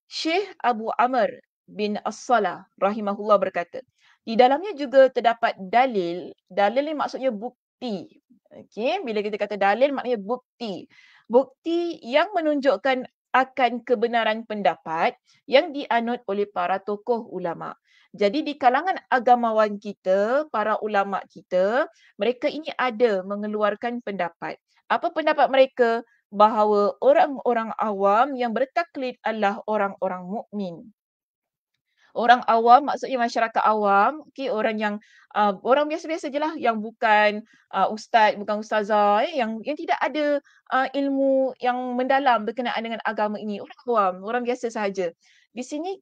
Syekh Abu Amr bin As-Salah rahimahullah berkata, di dalamnya juga terdapat dalil, dalil ni maksudnya bukti. Okey, bila kita kata dalil maknanya bukti bukti yang menunjukkan akan kebenaran pendapat yang dianut oleh para tokoh ulama. Jadi di kalangan agamawan kita, para ulama kita, mereka ini ada mengeluarkan pendapat. Apa pendapat mereka? Bahawa orang-orang awam yang bertaklid adalah orang-orang mukmin orang awam maksudnya masyarakat awam okey orang yang uh, orang biasa-biasa je lah yang bukan uh, ustaz bukan ustazah eh, yang yang tidak ada uh, ilmu yang mendalam berkenaan dengan agama ini. Orang awam orang biasa sahaja. Di sini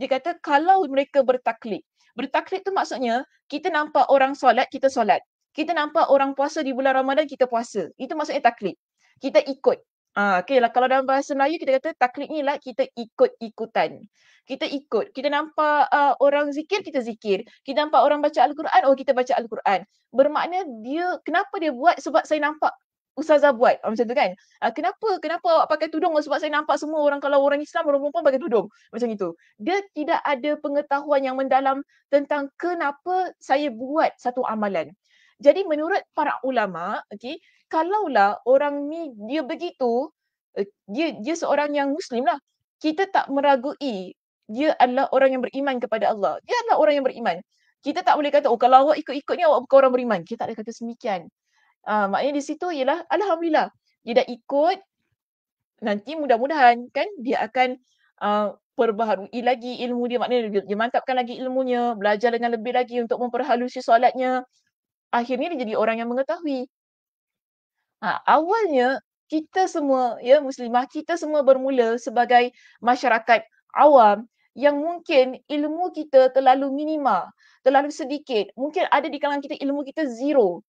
dia kata kalau mereka bertaklid bertaklid tu maksudnya kita nampak orang solat kita solat. Kita nampak orang puasa di bulan Ramadan kita puasa. Itu maksudnya taklid kita ikut Ah, okay lah. Kalau dalam bahasa Melayu kita kata taklid ni lah kita ikut-ikutan. Kita ikut. Kita nampak uh, orang zikir, kita zikir. Kita nampak orang baca Al-Quran, oh kita baca Al-Quran. Bermakna dia, kenapa dia buat? Sebab saya nampak Ustazah buat. Oh, macam tu kan? Uh, kenapa? Kenapa awak pakai tudung? Oh, sebab saya nampak semua orang, kalau orang Islam, orang perempuan pakai tudung. Macam itu. Dia tidak ada pengetahuan yang mendalam tentang kenapa saya buat satu amalan. Jadi menurut para ulama, okay, kalaulah orang ni dia begitu, eh, dia dia seorang yang muslim lah. Kita tak meragui dia adalah orang yang beriman kepada Allah. Dia adalah orang yang beriman. Kita tak boleh kata, oh kalau awak ikut-ikut ni awak bukan orang beriman. Kita tak ada kata semikian. Uh, maknanya di situ ialah Alhamdulillah. Dia dah ikut, nanti mudah-mudahan kan dia akan uh, perbaharui lagi ilmu dia. Maknanya dia, dia mantapkan lagi ilmunya, belajar dengan lebih lagi untuk memperhalusi solatnya. Akhirnya dia jadi orang yang mengetahui. Ha, awalnya kita semua ya muslimah kita semua bermula sebagai masyarakat awam yang mungkin ilmu kita terlalu minima, terlalu sedikit. Mungkin ada di kalangan kita ilmu kita zero.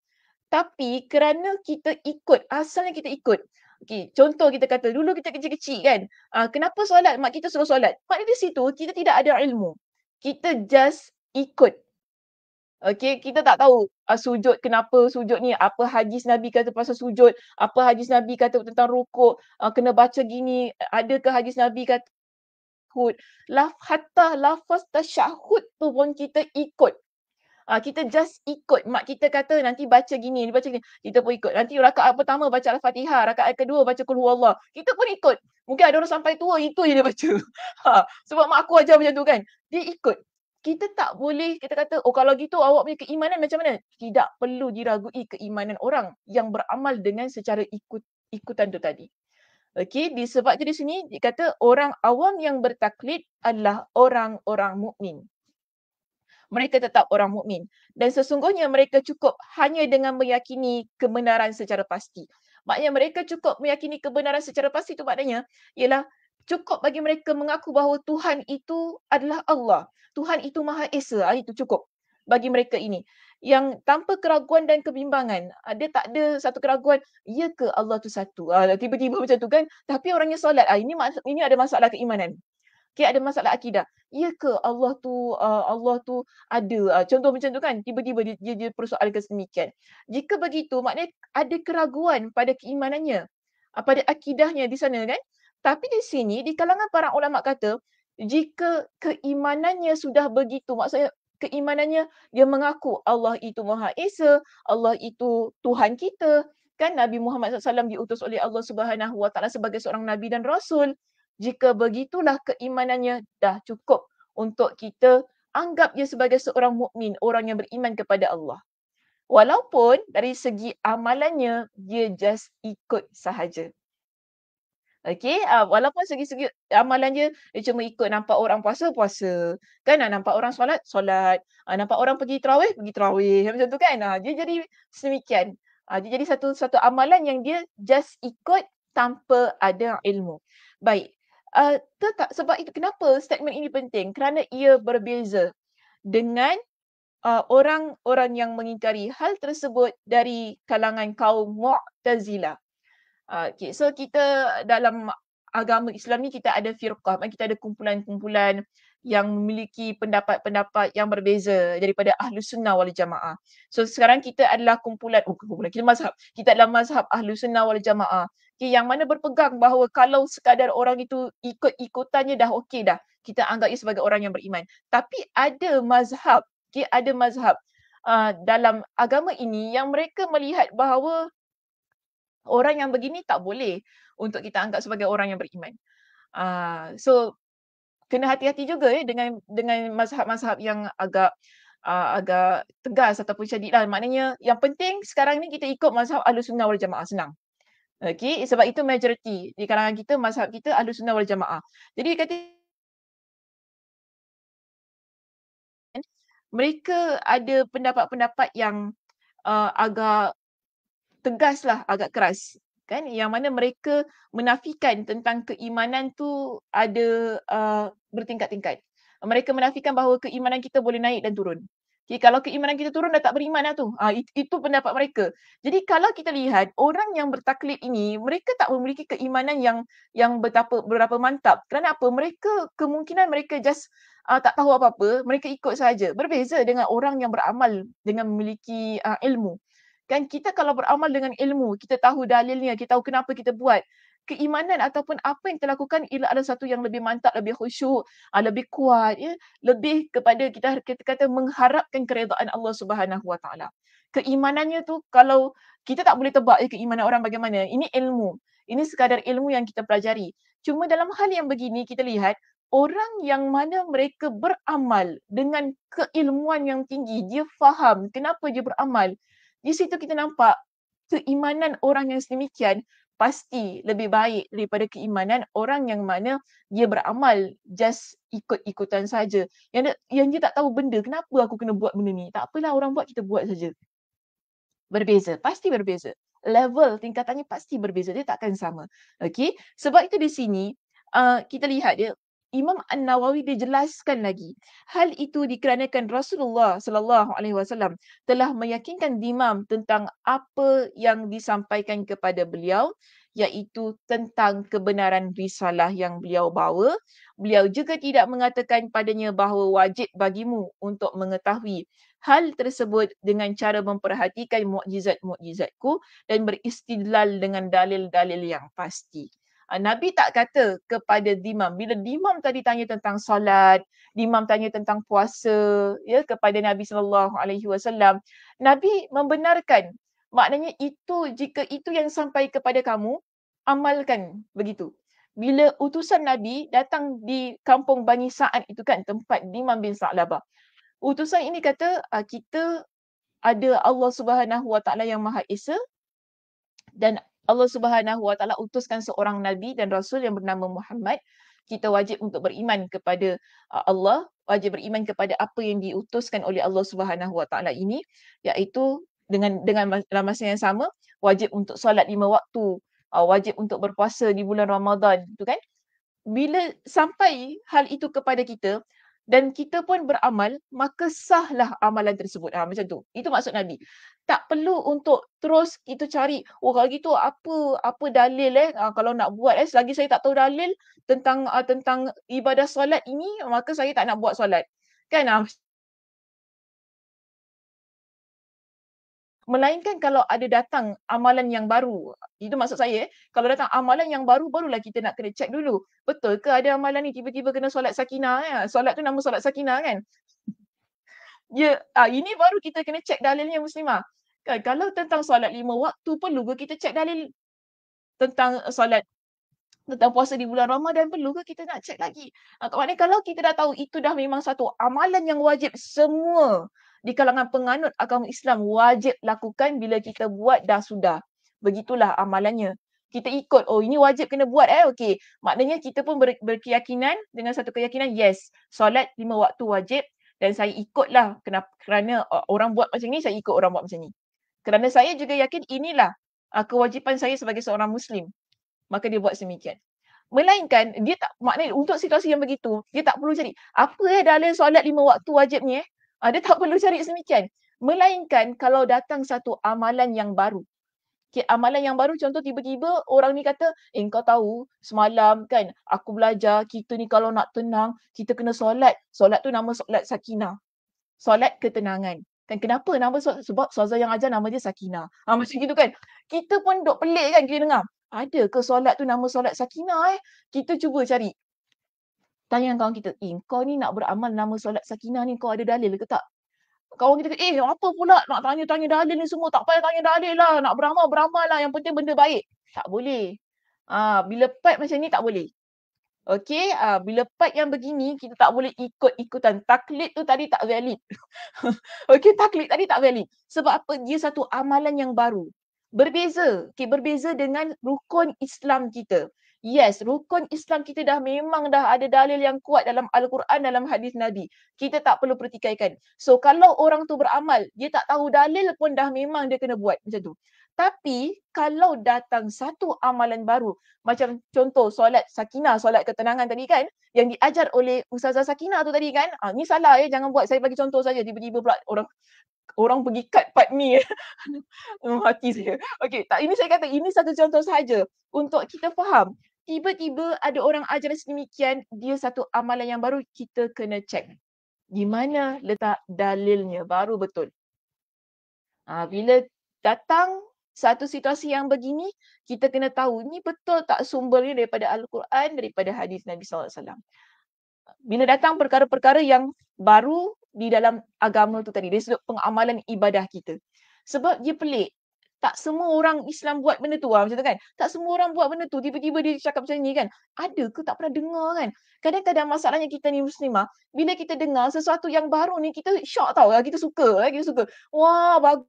Tapi kerana kita ikut, asalnya kita ikut. Okay, contoh kita kata dulu kita kecil-kecil kan. Uh, kenapa solat? Mak kita suruh solat. Maknanya di situ kita tidak ada ilmu. Kita just ikut. Okay, kita tak tahu uh, sujud kenapa sujud ni, apa hadis Nabi kata pasal sujud, apa hadis Nabi kata tentang rukuk, uh, kena baca gini, adakah hadis Nabi kata hud, laf, hatta lafaz tasyahud tu pun kita ikut. Uh, kita just ikut. Mak kita kata nanti baca gini, baca gini. Kita pun ikut. Nanti rakaat pertama baca Al-Fatihah, rakaat kedua baca Qul Huwallah. Kita pun ikut. Mungkin ada orang sampai tua itu je dia baca. Ha, sebab mak aku ajar macam tu kan. Dia ikut kita tak boleh kita kata oh kalau gitu awak punya keimanan macam mana? Tidak perlu diragui keimanan orang yang beramal dengan secara ikut ikutan tu tadi. Okey disebab di sini dikata orang awam yang bertaklid adalah orang-orang mukmin. Mereka tetap orang mukmin. Dan sesungguhnya mereka cukup hanya dengan meyakini kebenaran secara pasti. Maknanya mereka cukup meyakini kebenaran secara pasti itu maknanya ialah cukup bagi mereka mengaku bahawa Tuhan itu adalah Allah. Tuhan itu Maha Esa. Ah, itu cukup bagi mereka ini. Yang tanpa keraguan dan kebimbangan. Ah, dia tak ada satu keraguan. Ya ke Allah tu satu? Ah, tiba-tiba macam tu kan. Tapi orangnya solat. ini, ini ada masalah keimanan. Okay, ada masalah akidah. Ya ke Allah tu Allah tu ada. contoh macam tu kan. Tiba-tiba dia, dia, dia persoalkan sedemikian. Jika begitu maknanya ada keraguan pada keimanannya. pada akidahnya di sana kan. Tapi di sini di kalangan para ulama kata jika keimanannya sudah begitu maksudnya keimanannya dia mengaku Allah itu Maha Esa, Allah itu Tuhan kita, kan Nabi Muhammad SAW diutus oleh Allah Subhanahu Wa Taala sebagai seorang nabi dan rasul. Jika begitulah keimanannya dah cukup untuk kita anggap dia sebagai seorang mukmin, orang yang beriman kepada Allah. Walaupun dari segi amalannya dia just ikut sahaja. Okey, uh, walaupun segi-segi amalan dia, dia cuma ikut nampak orang puasa, puasa. Kan, uh, nampak orang solat, solat. Uh, nampak orang pergi tarawih, pergi tarawih. Macam tu kan. Uh, dia jadi sedemikian. Uh, dia jadi satu satu amalan yang dia just ikut tanpa ada ilmu. Baik. Uh, tetap, sebab itu kenapa statement ini penting? Kerana ia berbeza dengan uh, orang-orang yang mengingkari hal tersebut dari kalangan kaum Mu'tazilah. Uh, okay. So kita dalam agama Islam ni kita ada firqah, kita ada kumpulan-kumpulan yang memiliki pendapat-pendapat yang berbeza daripada ahlu sunnah wal jamaah. So sekarang kita adalah kumpulan, oh kumpulan, kita mazhab. Kita adalah mazhab ahlu sunnah wal jamaah. Okay, yang mana berpegang bahawa kalau sekadar orang itu ikut-ikutannya dah okey dah. Kita anggap ia sebagai orang yang beriman. Tapi ada mazhab, okay, ada mazhab uh, dalam agama ini yang mereka melihat bahawa orang yang begini tak boleh untuk kita anggap sebagai orang yang beriman. Uh, so kena hati-hati juga ya dengan dengan mazhab-mazhab yang agak uh, agak tegas ataupun syadid lah. Maknanya yang penting sekarang ni kita ikut mazhab Ahlus Sunnah wal Jamaah senang. Okey, sebab itu majoriti di kalangan kita mazhab kita Ahlus Sunnah wal Jamaah. Jadi kata mereka ada pendapat-pendapat yang uh, agak tegas lah agak keras kan yang mana mereka menafikan tentang keimanan tu ada uh, bertingkat-tingkat. Mereka menafikan bahawa keimanan kita boleh naik dan turun. Okay, kalau keimanan kita turun dah tak beriman dah tu. Uh, itu, itu pendapat mereka. Jadi kalau kita lihat orang yang bertaklid ini mereka tak memiliki keimanan yang yang betapa berapa mantap. Kerana apa? Mereka kemungkinan mereka just uh, tak tahu apa-apa, mereka ikut saja. Berbeza dengan orang yang beramal dengan memiliki uh, ilmu. Kan kita kalau beramal dengan ilmu, kita tahu dalilnya, kita tahu kenapa kita buat. Keimanan ataupun apa yang kita lakukan ialah ada satu yang lebih mantap, lebih khusyuk, ah, lebih kuat, ya, lebih kepada kita kita kata mengharapkan keredaan Allah Subhanahu Wa Taala. Keimanannya tu kalau kita tak boleh tebak ya, keimanan orang bagaimana. Ini ilmu. Ini sekadar ilmu yang kita pelajari. Cuma dalam hal yang begini kita lihat orang yang mana mereka beramal dengan keilmuan yang tinggi, dia faham kenapa dia beramal, di situ kita nampak keimanan orang yang sedemikian pasti lebih baik daripada keimanan orang yang mana dia beramal just ikut-ikutan saja. Yang dia, yang dia tak tahu benda, kenapa aku kena buat benda ni? Tak apalah orang buat, kita buat saja. Berbeza, pasti berbeza. Level tingkatannya pasti berbeza, dia takkan sama. Okay, sebab itu di sini uh, kita lihat dia Imam An-Nawawi dia jelaskan lagi. Hal itu dikarenakan Rasulullah sallallahu alaihi wasallam telah meyakinkan Imam tentang apa yang disampaikan kepada beliau iaitu tentang kebenaran risalah yang beliau bawa. Beliau juga tidak mengatakan padanya bahawa wajib bagimu untuk mengetahui hal tersebut dengan cara memperhatikan mukjizat-mukjizatku dan beristidlal dengan dalil-dalil yang pasti. Uh, Nabi tak kata kepada Dimam bila Dimam tadi tanya tentang solat, Dimam tanya tentang puasa ya kepada Nabi sallallahu alaihi wasallam, Nabi membenarkan. Maknanya itu jika itu yang sampai kepada kamu, amalkan begitu. Bila utusan Nabi datang di kampung Bani Sa'ad itu kan tempat Dimam bin Sa'labah. Utusan ini kata uh, kita ada Allah Subhanahu Wa Taala yang Maha Esa dan Allah Subhanahu Wa Taala utuskan seorang nabi dan rasul yang bernama Muhammad, kita wajib untuk beriman kepada uh, Allah, wajib beriman kepada apa yang diutuskan oleh Allah Subhanahu Wa Taala ini, iaitu dengan dengan dalam masa yang sama wajib untuk solat lima waktu, uh, wajib untuk berpuasa di bulan Ramadan, tu kan? Bila sampai hal itu kepada kita, dan kita pun beramal, maka sahlah amalan tersebut. Ha, macam tu. Itu maksud Nabi. Tak perlu untuk terus kita cari, oh kalau gitu apa apa dalil eh ha, kalau nak buat eh selagi saya tak tahu dalil tentang uh, tentang ibadah solat ini, maka saya tak nak buat solat. Kan? Ha, Melainkan kalau ada datang amalan yang baru. Itu maksud saya. Eh. Kalau datang amalan yang baru, barulah kita nak kena check dulu. Betul ke ada amalan ni tiba-tiba kena solat sakinah. Ya? Solat tu nama solat sakinah kan? Ya, ah, ini baru kita kena check dalilnya muslimah. Kan? Kalau tentang solat lima waktu, perlu ke kita check dalil tentang solat tentang puasa di bulan Ramadan perlu ke kita nak check lagi. Ha, maknanya kalau kita dah tahu itu dah memang satu amalan yang wajib semua di kalangan penganut agama Islam wajib lakukan bila kita buat dah sudah. Begitulah amalannya. kita ikut oh ini wajib kena buat eh. Okey. Maknanya kita pun ber, berkeyakinan dengan satu keyakinan yes solat lima waktu wajib dan saya ikutlah kenapa kerana orang buat macam ni saya ikut orang buat macam ni. Kerana saya juga yakin inilah uh, kewajipan saya sebagai seorang muslim. Maka dia buat semikian. Melainkan dia tak maknanya untuk situasi yang begitu dia tak perlu cari apa eh dalil solat lima waktu wajib ni eh uh, dia tak perlu cari semikian melainkan kalau datang satu amalan yang baru okay, amalan yang baru contoh tiba-tiba orang ni kata, eh kau tahu semalam kan aku belajar kita ni kalau nak tenang kita kena solat. Solat tu nama solat sakinah. Solat ketenangan. Dan kenapa nama solat? Sebab Suazah yang ajar nama dia sakinah. Ha, macam gitu kan. Kita pun duk pelik kan kita dengar. Ada ke solat tu nama solat sakinah eh? Kita cuba cari. Tanya kawan kita, eh kau ni nak beramal nama solat sakinah ni kau ada dalil ke tak? kawan kita kata, eh apa pula nak tanya-tanya dalil ni semua. Tak payah tanya dalil lah. Nak beramal, beramal lah. Yang penting benda baik. Tak boleh. Ha, bila part macam ni tak boleh. Okay, ha, bila part yang begini kita tak boleh ikut-ikutan. Taklid tu tadi tak valid. okay, taklid tadi tak valid. Sebab apa? Dia satu amalan yang baru. Berbeza. Okay, berbeza dengan rukun Islam kita. Yes, rukun Islam kita dah memang dah ada dalil yang kuat dalam Al-Quran, dalam hadis Nabi. Kita tak perlu pertikaikan. So kalau orang tu beramal, dia tak tahu dalil pun dah memang dia kena buat macam tu. Tapi kalau datang satu amalan baru, macam contoh solat sakinah, solat ketenangan tadi kan, yang diajar oleh Ustazah Sakinah tu tadi kan, ah, ni salah ya, jangan buat. Saya bagi contoh saja, tiba-tiba pula orang orang pergi cut part ni hati saya. Okey, tak ini saya kata ini satu contoh saja untuk kita faham tiba-tiba ada orang ajar sedemikian, dia satu amalan yang baru, kita kena check. Di mana letak dalilnya, baru betul. Ha, bila datang satu situasi yang begini, kita kena tahu ni betul tak sumbernya daripada Al-Quran, daripada hadis Nabi SAW. Bila datang perkara-perkara yang baru di dalam agama tu tadi, dari sudut pengamalan ibadah kita. Sebab dia pelik tak semua orang Islam buat benda tu lah macam tu kan. Tak semua orang buat benda tu. Tiba-tiba dia cakap macam ni kan. Ada ke tak pernah dengar kan. Kadang-kadang masalahnya kita ni muslimah. Bila kita dengar sesuatu yang baru ni kita shock tau. Kita suka. Eh, kita suka. Wah bagus.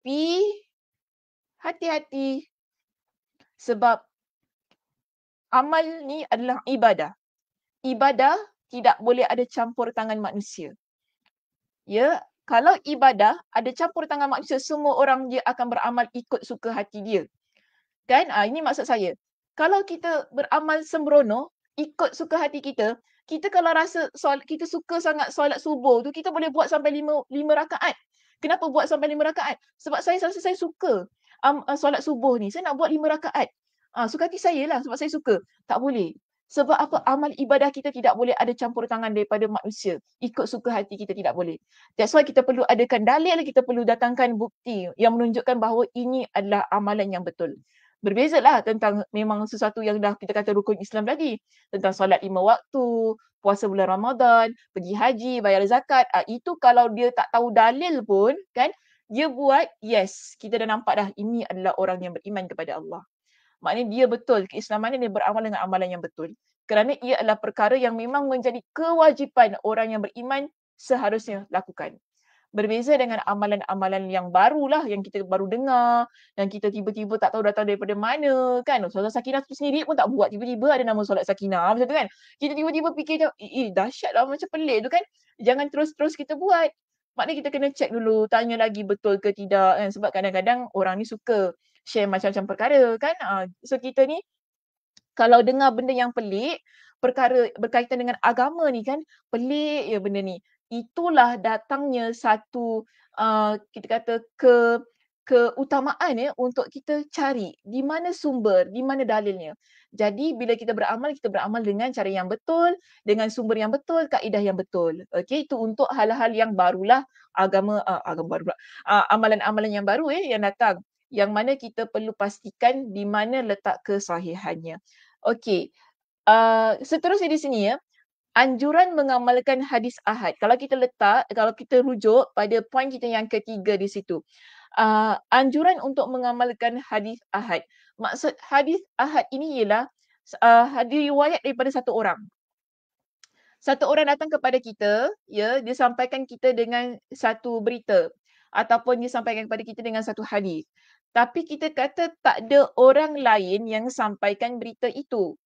Tapi hati-hati. Sebab amal ni adalah ibadah. Ibadah tidak boleh ada campur tangan manusia. Ya, kalau ibadah ada campur tangan manusia semua orang dia akan beramal ikut suka hati dia. Kan? Ah ini maksud saya. Kalau kita beramal sembrono ikut suka hati kita, kita kalau rasa solat kita suka sangat solat subuh tu kita boleh buat sampai lima lima rakaat. Kenapa buat sampai lima rakaat? Sebab saya rasa saya suka um, uh, solat subuh ni. Saya nak buat lima rakaat. Ah suka hati saya lah sebab saya suka. Tak boleh. Sebab apa amal ibadah kita tidak boleh ada campur tangan daripada manusia. Ikut suka hati kita tidak boleh. That's why kita perlu adakan dalil, kita perlu datangkan bukti yang menunjukkan bahawa ini adalah amalan yang betul. Berbezalah tentang memang sesuatu yang dah kita kata rukun Islam tadi. Tentang solat lima waktu, puasa bulan Ramadan, pergi haji, bayar zakat. Ah, itu kalau dia tak tahu dalil pun kan, dia buat yes, kita dah nampak dah ini adalah orang yang beriman kepada Allah. Maknanya dia betul, keislaman dia beramal dengan amalan yang betul. Kerana ia adalah perkara yang memang menjadi kewajipan orang yang beriman seharusnya lakukan. Berbeza dengan amalan-amalan yang barulah yang kita baru dengar, yang kita tiba-tiba tak tahu datang daripada mana kan. Solat Sakinah tu sendiri pun tak buat. Tiba-tiba ada nama solat Sakinah macam tu kan. Kita tiba-tiba fikir macam, eh, eh dahsyat lah macam pelik tu kan. Jangan terus-terus kita buat. Maknanya kita kena check dulu, tanya lagi betul ke tidak kan. Sebab kadang-kadang orang ni suka share macam-macam perkara kan. Uh, so kita ni kalau dengar benda yang pelik, perkara berkaitan dengan agama ni kan, pelik ya benda ni. Itulah datangnya satu uh, kita kata ke keutamaan ya untuk kita cari di mana sumber, di mana dalilnya. Jadi bila kita beramal, kita beramal dengan cara yang betul, dengan sumber yang betul, kaedah yang betul. Okey, itu untuk hal-hal yang barulah agama uh, agama baru. Uh, amalan-amalan yang baru ya yang datang yang mana kita perlu pastikan di mana letak kesahihannya. Okey. Uh, seterusnya di sini ya. Anjuran mengamalkan hadis ahad. Kalau kita letak, kalau kita rujuk pada poin kita yang ketiga di situ. Uh, anjuran untuk mengamalkan hadis ahad. Maksud hadis ahad ini ialah uh, hadis riwayat daripada satu orang. Satu orang datang kepada kita, ya, dia sampaikan kita dengan satu berita ataupun disampaikan kepada kita dengan satu hadis. Tapi kita kata tak ada orang lain yang sampaikan berita itu.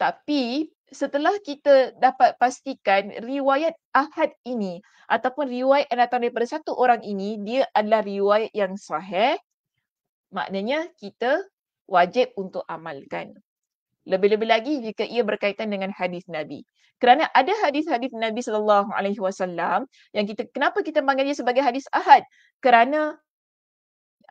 Tapi setelah kita dapat pastikan riwayat ahad ini ataupun riwayat yang datang daripada satu orang ini dia adalah riwayat yang sahih maknanya kita wajib untuk amalkan. Lebih-lebih lagi jika ia berkaitan dengan hadis Nabi. Kerana ada hadis-hadis Nabi sallallahu alaihi wasallam yang kita kenapa kita panggil dia sebagai hadis ahad? Kerana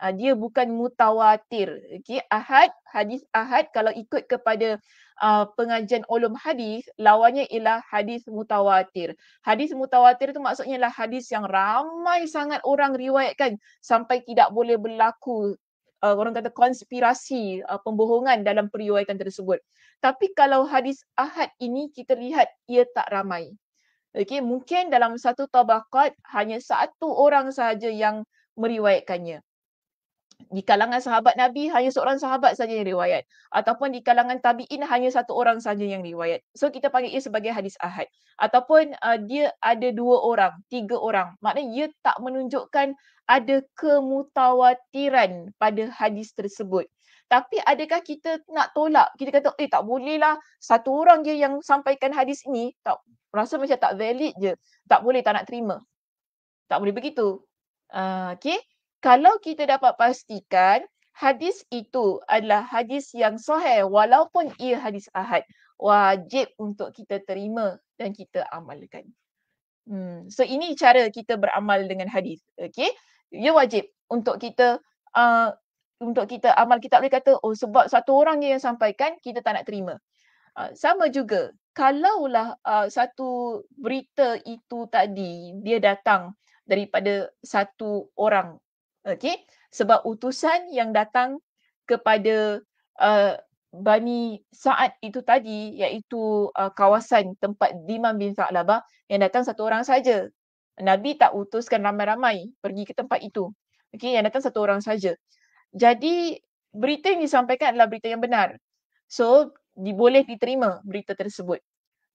uh, dia bukan mutawatir. Okey, ahad, hadis ahad kalau ikut kepada uh, pengajian ulum hadis, lawannya ialah hadis mutawatir. Hadis mutawatir itu maksudnya adalah hadis yang ramai sangat orang riwayatkan sampai tidak boleh berlaku uh, orang kata konspirasi uh, pembohongan dalam periwayatan tersebut. Tapi kalau hadis ahad ini kita lihat ia tak ramai. Okey, mungkin dalam satu tabaqat hanya satu orang sahaja yang meriwayatkannya. Di kalangan sahabat Nabi hanya seorang sahabat saja yang riwayat ataupun di kalangan tabiin hanya satu orang saja yang riwayat. So kita panggil ia sebagai hadis ahad ataupun uh, dia ada dua orang, tiga orang. Maknanya ia tak menunjukkan ada kemutawatiran pada hadis tersebut. Tapi adakah kita nak tolak? Kita kata, eh tak boleh lah. Satu orang je yang sampaikan hadis ini. Tak, rasa macam tak valid je. Tak boleh, tak nak terima. Tak boleh begitu. Uh, okay. Kalau kita dapat pastikan hadis itu adalah hadis yang sahih walaupun ia hadis ahad. Wajib untuk kita terima dan kita amalkan. Hmm. So ini cara kita beramal dengan hadis. Okay ia wajib untuk kita uh, untuk kita amal kita boleh kata oh sebab satu orang yang sampaikan kita tak nak terima. Uh, sama juga kalaulah uh, satu berita itu tadi dia datang daripada satu orang okey sebab utusan yang datang kepada uh, Bani Sa'ad itu tadi iaitu uh, kawasan tempat Dimam bin Sa'labah yang datang satu orang saja Nabi tak utuskan ramai-ramai pergi ke tempat itu. Okey, yang datang satu orang saja. Jadi berita yang disampaikan adalah berita yang benar. So, di, boleh diterima berita tersebut.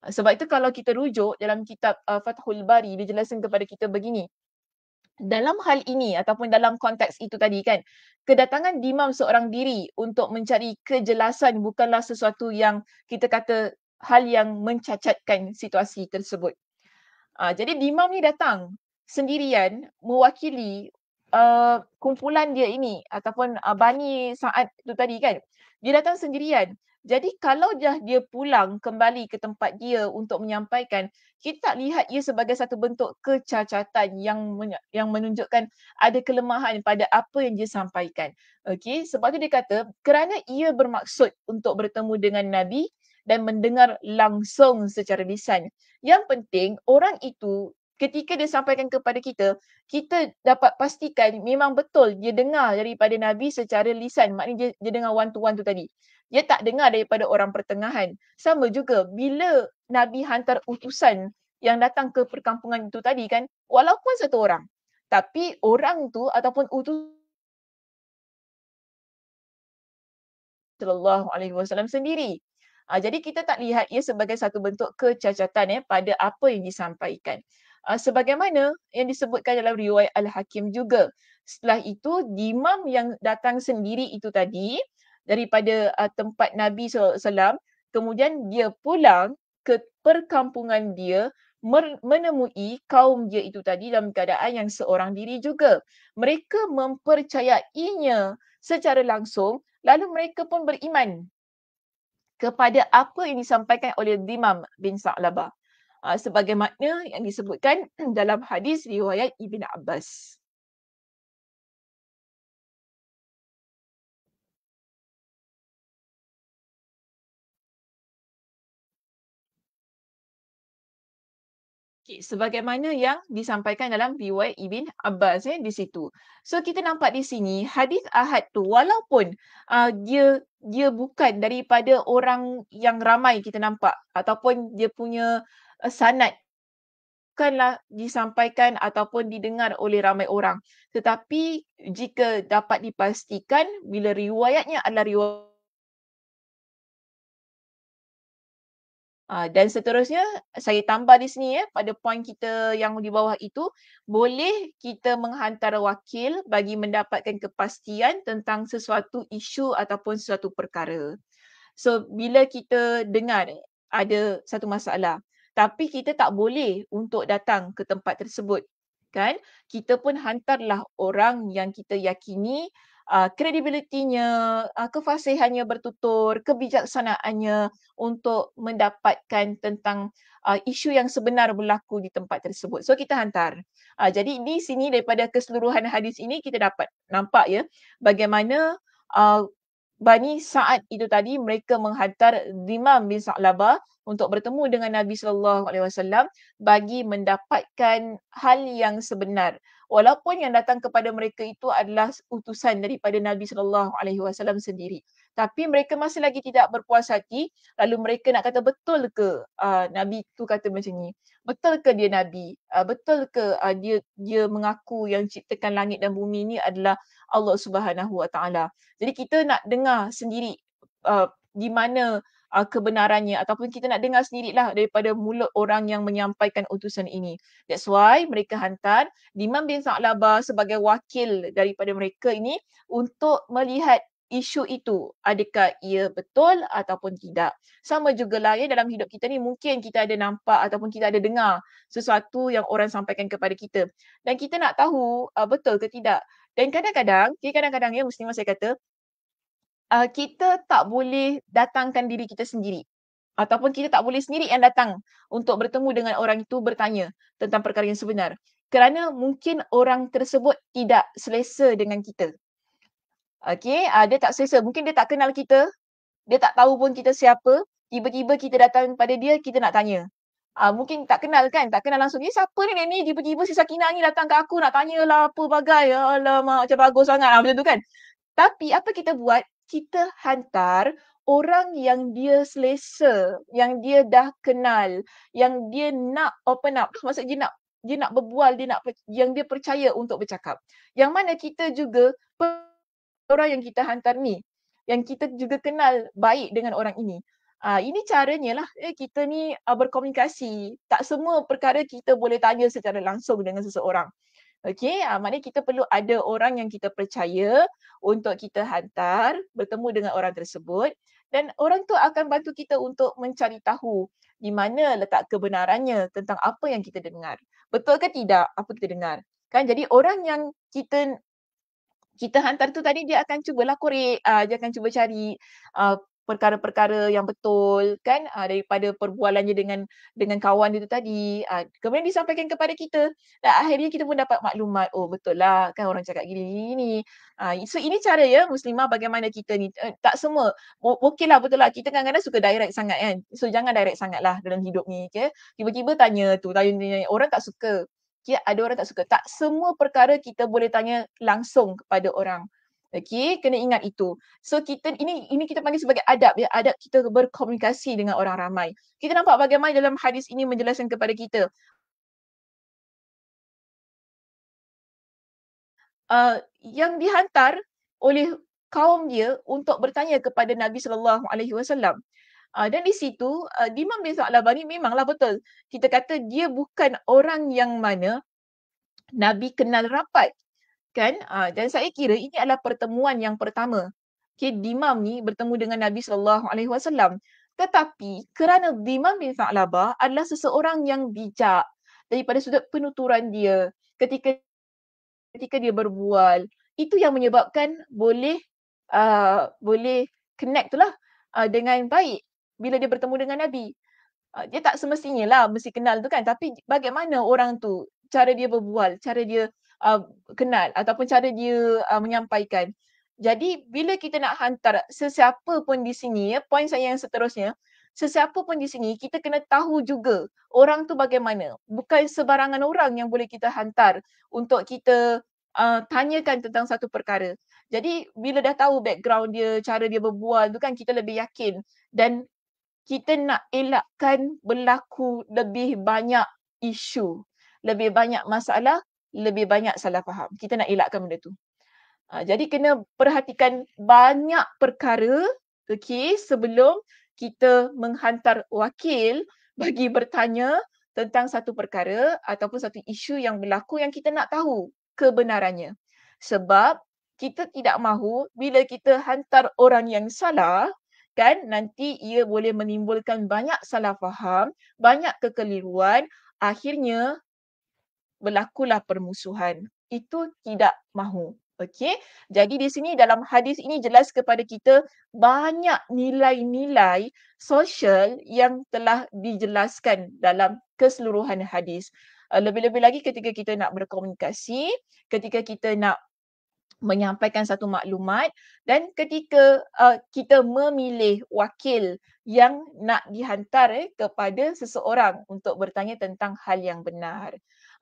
Sebab itu kalau kita rujuk dalam kitab uh, Fathul Bari, dia jelaskan kepada kita begini. Dalam hal ini ataupun dalam konteks itu tadi kan, kedatangan dimam seorang diri untuk mencari kejelasan bukanlah sesuatu yang kita kata hal yang mencacatkan situasi tersebut. Uh, jadi Dimam ni datang sendirian mewakili uh, kumpulan dia ini ataupun uh, Bani saat tu tadi kan. Dia datang sendirian. Jadi kalau dah dia pulang kembali ke tempat dia untuk menyampaikan, kita tak lihat ia sebagai satu bentuk kecacatan yang yang menunjukkan ada kelemahan pada apa yang dia sampaikan. Okey, sebab tu dia kata kerana ia bermaksud untuk bertemu dengan Nabi, dan mendengar langsung secara lisan. Yang penting orang itu ketika dia sampaikan kepada kita, kita dapat pastikan memang betul dia dengar daripada Nabi secara lisan. Maknanya dia, dia dengar one to one tu tadi. Dia tak dengar daripada orang pertengahan. Sama juga bila Nabi hantar utusan yang datang ke perkampungan itu tadi kan, walaupun satu orang. Tapi orang tu ataupun utusan sallallahu alaihi wasallam sendiri Uh, jadi kita tak lihat ia sebagai satu bentuk kecacatan ya pada apa yang disampaikan. Uh, sebagaimana yang disebutkan dalam riwayat Al-Hakim juga. Setelah itu, dimam yang datang sendiri itu tadi daripada uh, tempat Nabi SAW, kemudian dia pulang ke perkampungan dia menemui kaum dia itu tadi dalam keadaan yang seorang diri juga. Mereka mempercayainya secara langsung lalu mereka pun beriman kepada apa yang disampaikan oleh Dimam bin Sa'labah. Uh, sebagaimana yang disebutkan dalam hadis riwayat Ibn Abbas. Okay, sebagaimana yang disampaikan dalam riwayat Ibn Abbas eh, di situ. So kita nampak di sini hadis ahad tu walaupun uh, dia dia bukan daripada orang yang ramai kita nampak ataupun dia punya uh, sanad bukanlah disampaikan ataupun didengar oleh ramai orang. Tetapi jika dapat dipastikan bila riwayatnya adalah riwayat Uh, dan seterusnya saya tambah di sini ya pada poin kita yang di bawah itu boleh kita menghantar wakil bagi mendapatkan kepastian tentang sesuatu isu ataupun sesuatu perkara. So bila kita dengar ada satu masalah tapi kita tak boleh untuk datang ke tempat tersebut kan kita pun hantarlah orang yang kita yakini uh, kredibilitinya, uh, kefasihannya bertutur, kebijaksanaannya untuk mendapatkan tentang uh, isu yang sebenar berlaku di tempat tersebut. So kita hantar. Uh, jadi di sini daripada keseluruhan hadis ini kita dapat nampak ya bagaimana uh, Bani Sa'ad itu tadi mereka menghantar Dimam bin Sa'labah untuk bertemu dengan Nabi sallallahu alaihi wasallam bagi mendapatkan hal yang sebenar walaupun yang datang kepada mereka itu adalah utusan daripada Nabi sallallahu alaihi wasallam sendiri. Tapi mereka masih lagi tidak berpuas hati lalu mereka nak kata betul ke uh, nabi itu kata macam ni? Betul ke dia nabi? Uh, betul ke uh, dia dia mengaku yang ciptakan langit dan bumi ini adalah Allah Subhanahu wa taala? Jadi kita nak dengar sendiri uh, di mana uh, kebenarannya ataupun kita nak dengar sendirilah daripada mulut orang yang menyampaikan utusan ini. That's why mereka hantar Imam bin Sa'labah sebagai wakil daripada mereka ini untuk melihat isu itu adakah ia betul ataupun tidak. Sama juga lah ya dalam hidup kita ni mungkin kita ada nampak ataupun kita ada dengar sesuatu yang orang sampaikan kepada kita dan kita nak tahu uh, betul ke tidak. Dan kadang-kadang, kadang-kadang ya muslimah saya kata uh, kita tak boleh datangkan diri kita sendiri ataupun kita tak boleh sendiri yang datang untuk bertemu dengan orang itu bertanya tentang perkara yang sebenar kerana mungkin orang tersebut tidak selesa dengan kita. Okey, uh, dia tak selesa, mungkin dia tak kenal kita, dia tak tahu pun kita siapa, tiba-tiba kita datang pada dia, kita nak tanya. Uh, mungkin tak kenal kan, tak kenal langsung. Ni siapa ni ni, tiba-tiba si Sakinah ni datang ke aku nak tanyalah apa bagai. Alamak, macam bagus sangat lah macam tu kan. Tapi apa kita buat? Kita hantar orang yang dia selesa, yang dia dah kenal, yang dia nak open up. Maksud dia nak dia nak berbual, dia nak yang dia percaya untuk bercakap. Yang mana kita juga orang yang kita hantar ni, yang kita juga kenal baik dengan orang ini. Uh, ini caranya lah eh, kita ni uh, berkomunikasi. Tak semua perkara kita boleh tanya secara langsung dengan seseorang. Okey, uh, maknanya kita perlu ada orang yang kita percaya untuk kita hantar bertemu dengan orang tersebut dan orang tu akan bantu kita untuk mencari tahu di mana letak kebenarannya tentang apa yang kita dengar. Betul ke tidak apa kita dengar? Kan jadi orang yang kita kita hantar tu tadi dia akan cubalah korek, uh, dia akan cuba cari uh, perkara-perkara yang betul kan? Uh, daripada perbualannya dengan dengan kawan dia tu tadi. Uh, kemudian disampaikan kepada kita. Dan akhirnya kita pun dapat maklumat oh betul lah kan orang cakap gini gini. Uh, so ini cara ya muslimah bagaimana kita ni uh, tak semua. Okey lah betul lah kita kadang-kadang suka direct sangat kan? So jangan direct sangat lah dalam hidup ni okay? tiba-tiba tanya tu tanya, tanya orang tak suka. Okay? ada orang tak suka. Tak semua perkara kita boleh tanya langsung kepada orang Okey, kena ingat itu. So kita ini ini kita panggil sebagai adab ya, adab kita berkomunikasi dengan orang ramai. Kita nampak bagaimana dalam hadis ini menjelaskan kepada kita. Uh, yang dihantar oleh kaum dia untuk bertanya kepada Nabi sallallahu alaihi wasallam. Uh, dan di situ uh, Imam bin Sa'labah ni memanglah betul. Kita kata dia bukan orang yang mana Nabi kenal rapat kan? Uh, dan saya kira ini adalah pertemuan yang pertama. Okay, Dimam ni bertemu dengan Nabi sallallahu alaihi wasallam. Tetapi kerana Dimam bin Sa'labah adalah seseorang yang bijak daripada sudut penuturan dia ketika ketika dia berbual. Itu yang menyebabkan boleh uh, boleh connect tu lah uh, dengan baik bila dia bertemu dengan Nabi. Uh, dia tak semestinya lah mesti kenal tu kan tapi bagaimana orang tu cara dia berbual cara dia uh, kenal ataupun cara dia uh, menyampaikan. Jadi bila kita nak hantar sesiapa pun di sini ya, poin saya yang seterusnya, sesiapa pun di sini kita kena tahu juga orang tu bagaimana. Bukan sebarangan orang yang boleh kita hantar untuk kita uh, tanyakan tentang satu perkara. Jadi bila dah tahu background dia, cara dia berbual tu kan kita lebih yakin dan kita nak elakkan berlaku lebih banyak isu, lebih banyak masalah lebih banyak salah faham. Kita nak elakkan benda tu. Ha, jadi kena perhatikan banyak perkara okay, sebelum kita menghantar wakil bagi bertanya tentang satu perkara ataupun satu isu yang berlaku yang kita nak tahu kebenarannya. Sebab kita tidak mahu bila kita hantar orang yang salah, kan nanti ia boleh menimbulkan banyak salah faham, banyak kekeliruan, akhirnya berlakulah permusuhan. Itu tidak mahu. Okey. Jadi di sini dalam hadis ini jelas kepada kita banyak nilai-nilai sosial yang telah dijelaskan dalam keseluruhan hadis. Uh, lebih-lebih lagi ketika kita nak berkomunikasi, ketika kita nak menyampaikan satu maklumat dan ketika uh, kita memilih wakil yang nak dihantar eh, kepada seseorang untuk bertanya tentang hal yang benar.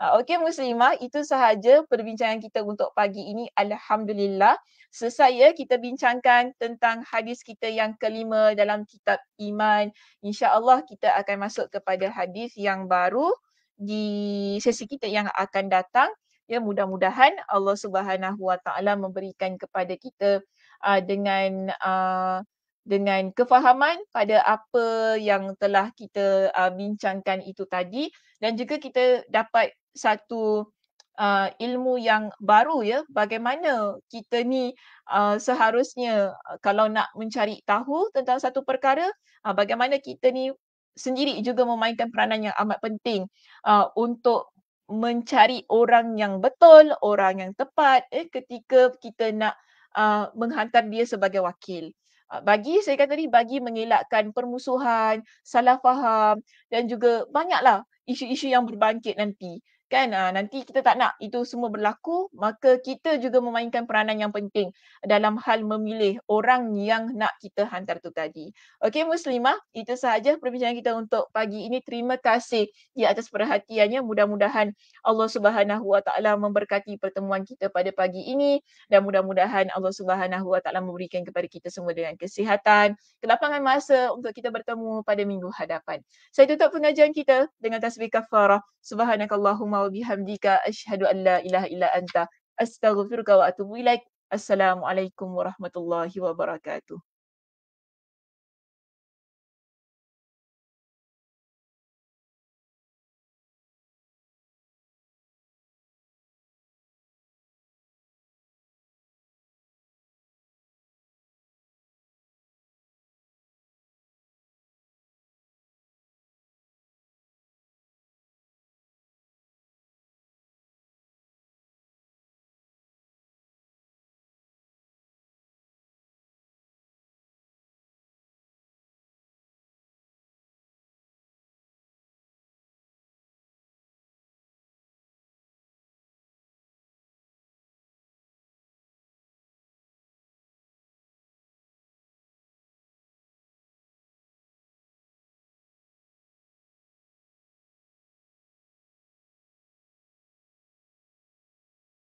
Uh, Okey Muslimah, itu sahaja perbincangan kita untuk pagi ini. Alhamdulillah. Selesai ya kita bincangkan tentang hadis kita yang kelima dalam kitab iman. InsyaAllah kita akan masuk kepada hadis yang baru di sesi kita yang akan datang ya mudah-mudahan Allah Subhanahu Wa Taala memberikan kepada kita uh, dengan uh, dengan kefahaman pada apa yang telah kita uh, bincangkan itu tadi dan juga kita dapat satu uh, ilmu yang baru ya bagaimana kita ni uh, seharusnya uh, kalau nak mencari tahu tentang satu perkara uh, bagaimana kita ni sendiri juga memainkan peranan yang amat penting uh, untuk mencari orang yang betul, orang yang tepat eh, ketika kita nak uh, menghantar dia sebagai wakil. Uh, bagi saya kata tadi bagi mengelakkan permusuhan, salah faham dan juga banyaklah isu-isu yang berbangkit nanti kan uh, nanti kita tak nak itu semua berlaku maka kita juga memainkan peranan yang penting dalam hal memilih orang yang nak kita hantar tu tadi. Okey muslimah, itu sahaja perbincangan kita untuk pagi ini. Terima kasih di atas perhatiannya. Mudah-mudahan Allah Subhanahu Wa Taala memberkati pertemuan kita pada pagi ini dan mudah-mudahan Allah Subhanahu Wa Taala memberikan kepada kita semua dengan kesihatan, kelapangan masa untuk kita bertemu pada minggu hadapan. Saya tutup pengajian kita dengan tasbih kafarah. Subhanakallahumma wa bihamdika asyhadu an la ilaha illa anta astaghfiruka wa atubu ilaik. Assalamualaikum warahmatullahi wabarakatuh.